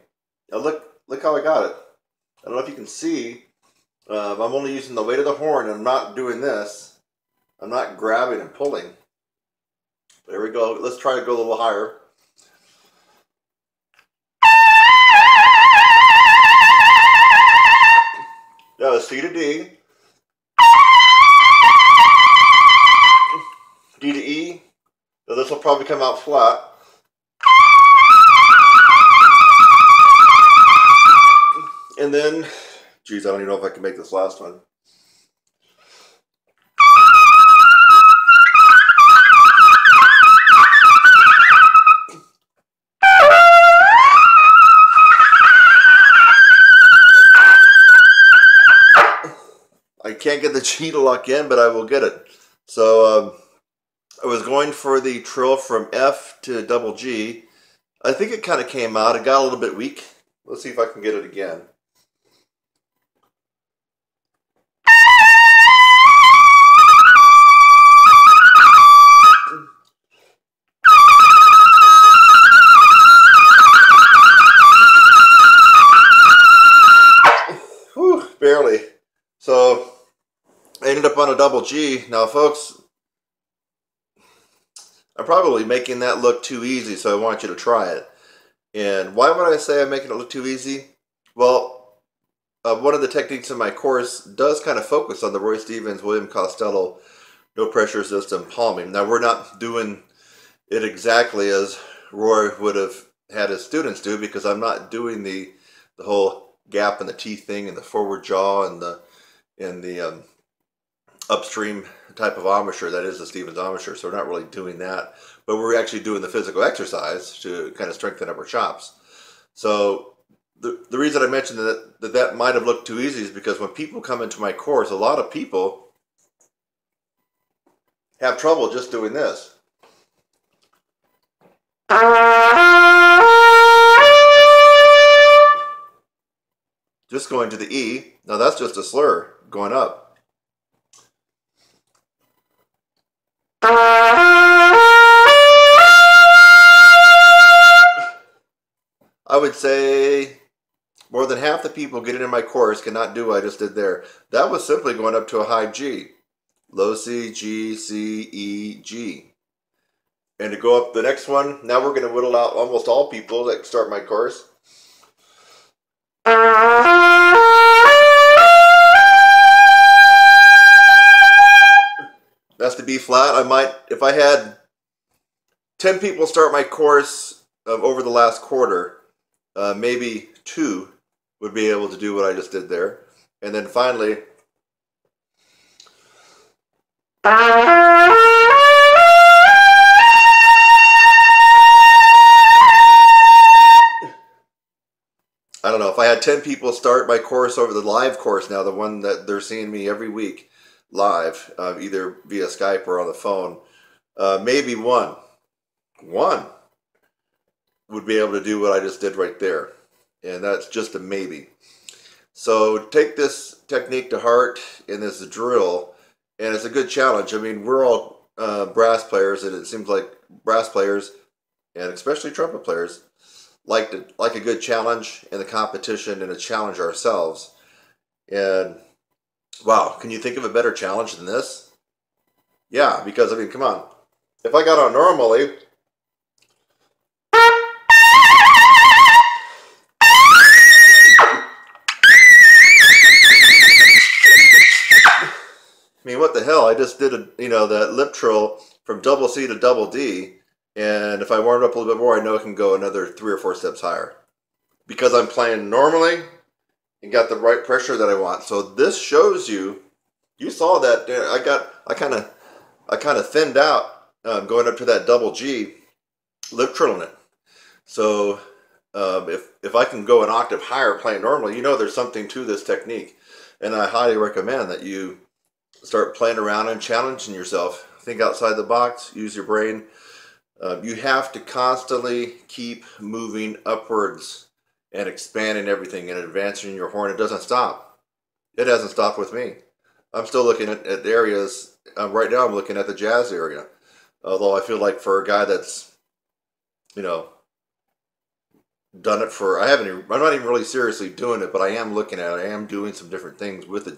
Speaker 1: Now look, look how I got it. I don't know if you can see. Um, I'm only using the weight of the horn. I'm not doing this. I'm not grabbing and pulling. There we go. Let's try to go a little higher. C to D. D to E. So this will probably come out flat. And then, geez, I don't even know if I can make this last one. Get the G to lock in, but I will get it. So um, I was going for the trill from F to double G. I think it kind of came out. It got a little bit weak. Let's see if I can get it again. Up on a double G. Now, folks, I'm probably making that look too easy, so I want you to try it. And why would I say I'm making it look too easy? Well, uh, one of the techniques in my course does kind of focus on the Roy Stevens, William Costello, no pressure system palming. Now, we're not doing it exactly as Roy would have had his students do because I'm not doing the the whole gap in the teeth thing and the forward jaw and the and the um, upstream type of embouchure that is the Stevens embouchure. So we're not really doing that, but we're actually doing the physical exercise to kind of strengthen up our chops. So the, the reason I mentioned that, that that might have looked too easy is because when people come into my course, a lot of people have trouble just doing this. Just going to the E. Now that's just a slur going up. I would say more than half the people getting in my course cannot do what I just did there. That was simply going up to a high G. Low C, G, C, E, G. And to go up the next one, now we're going to whittle out almost all people that start my course. That's the B flat. I might, if I had 10 people start my course um, over the last quarter, uh, maybe two would be able to do what I just did there. And then finally, I don't know. If I had 10 people start my course over the live course now, the one that they're seeing me every week, live, uh, either via Skype or on the phone. Uh, maybe one, one would be able to do what I just did right there. And that's just a maybe. So take this technique to heart in this drill, and it's a good challenge. I mean, we're all uh, brass players, and it seems like brass players, and especially trumpet players, like to like a good challenge in the competition and a challenge ourselves. And wow, can you think of a better challenge than this? Yeah, because I mean, come on. If I got on normally, I mean, what the hell? I just did a you know that lip trill from double C to double D, and if I warmed up a little bit more, I know I can go another three or four steps higher because I'm playing normally and got the right pressure that I want. So this shows you. You saw that I got I kind of I kind of thinned out um, going up to that double G, lip trilling it. So um, if if I can go an octave higher playing normally, you know there's something to this technique, and I highly recommend that you start playing around and challenging yourself. Think outside the box. Use your brain. Uh, you have to constantly keep moving upwards and expanding everything and advancing your horn. It doesn't stop. It hasn't stopped with me. I'm still looking at, at areas. Um, right now, I'm looking at the jazz area. Although I feel like for a guy that's, you know, done it for, I haven't, I'm not even really seriously doing it, but I am looking at it. I am doing some different things with the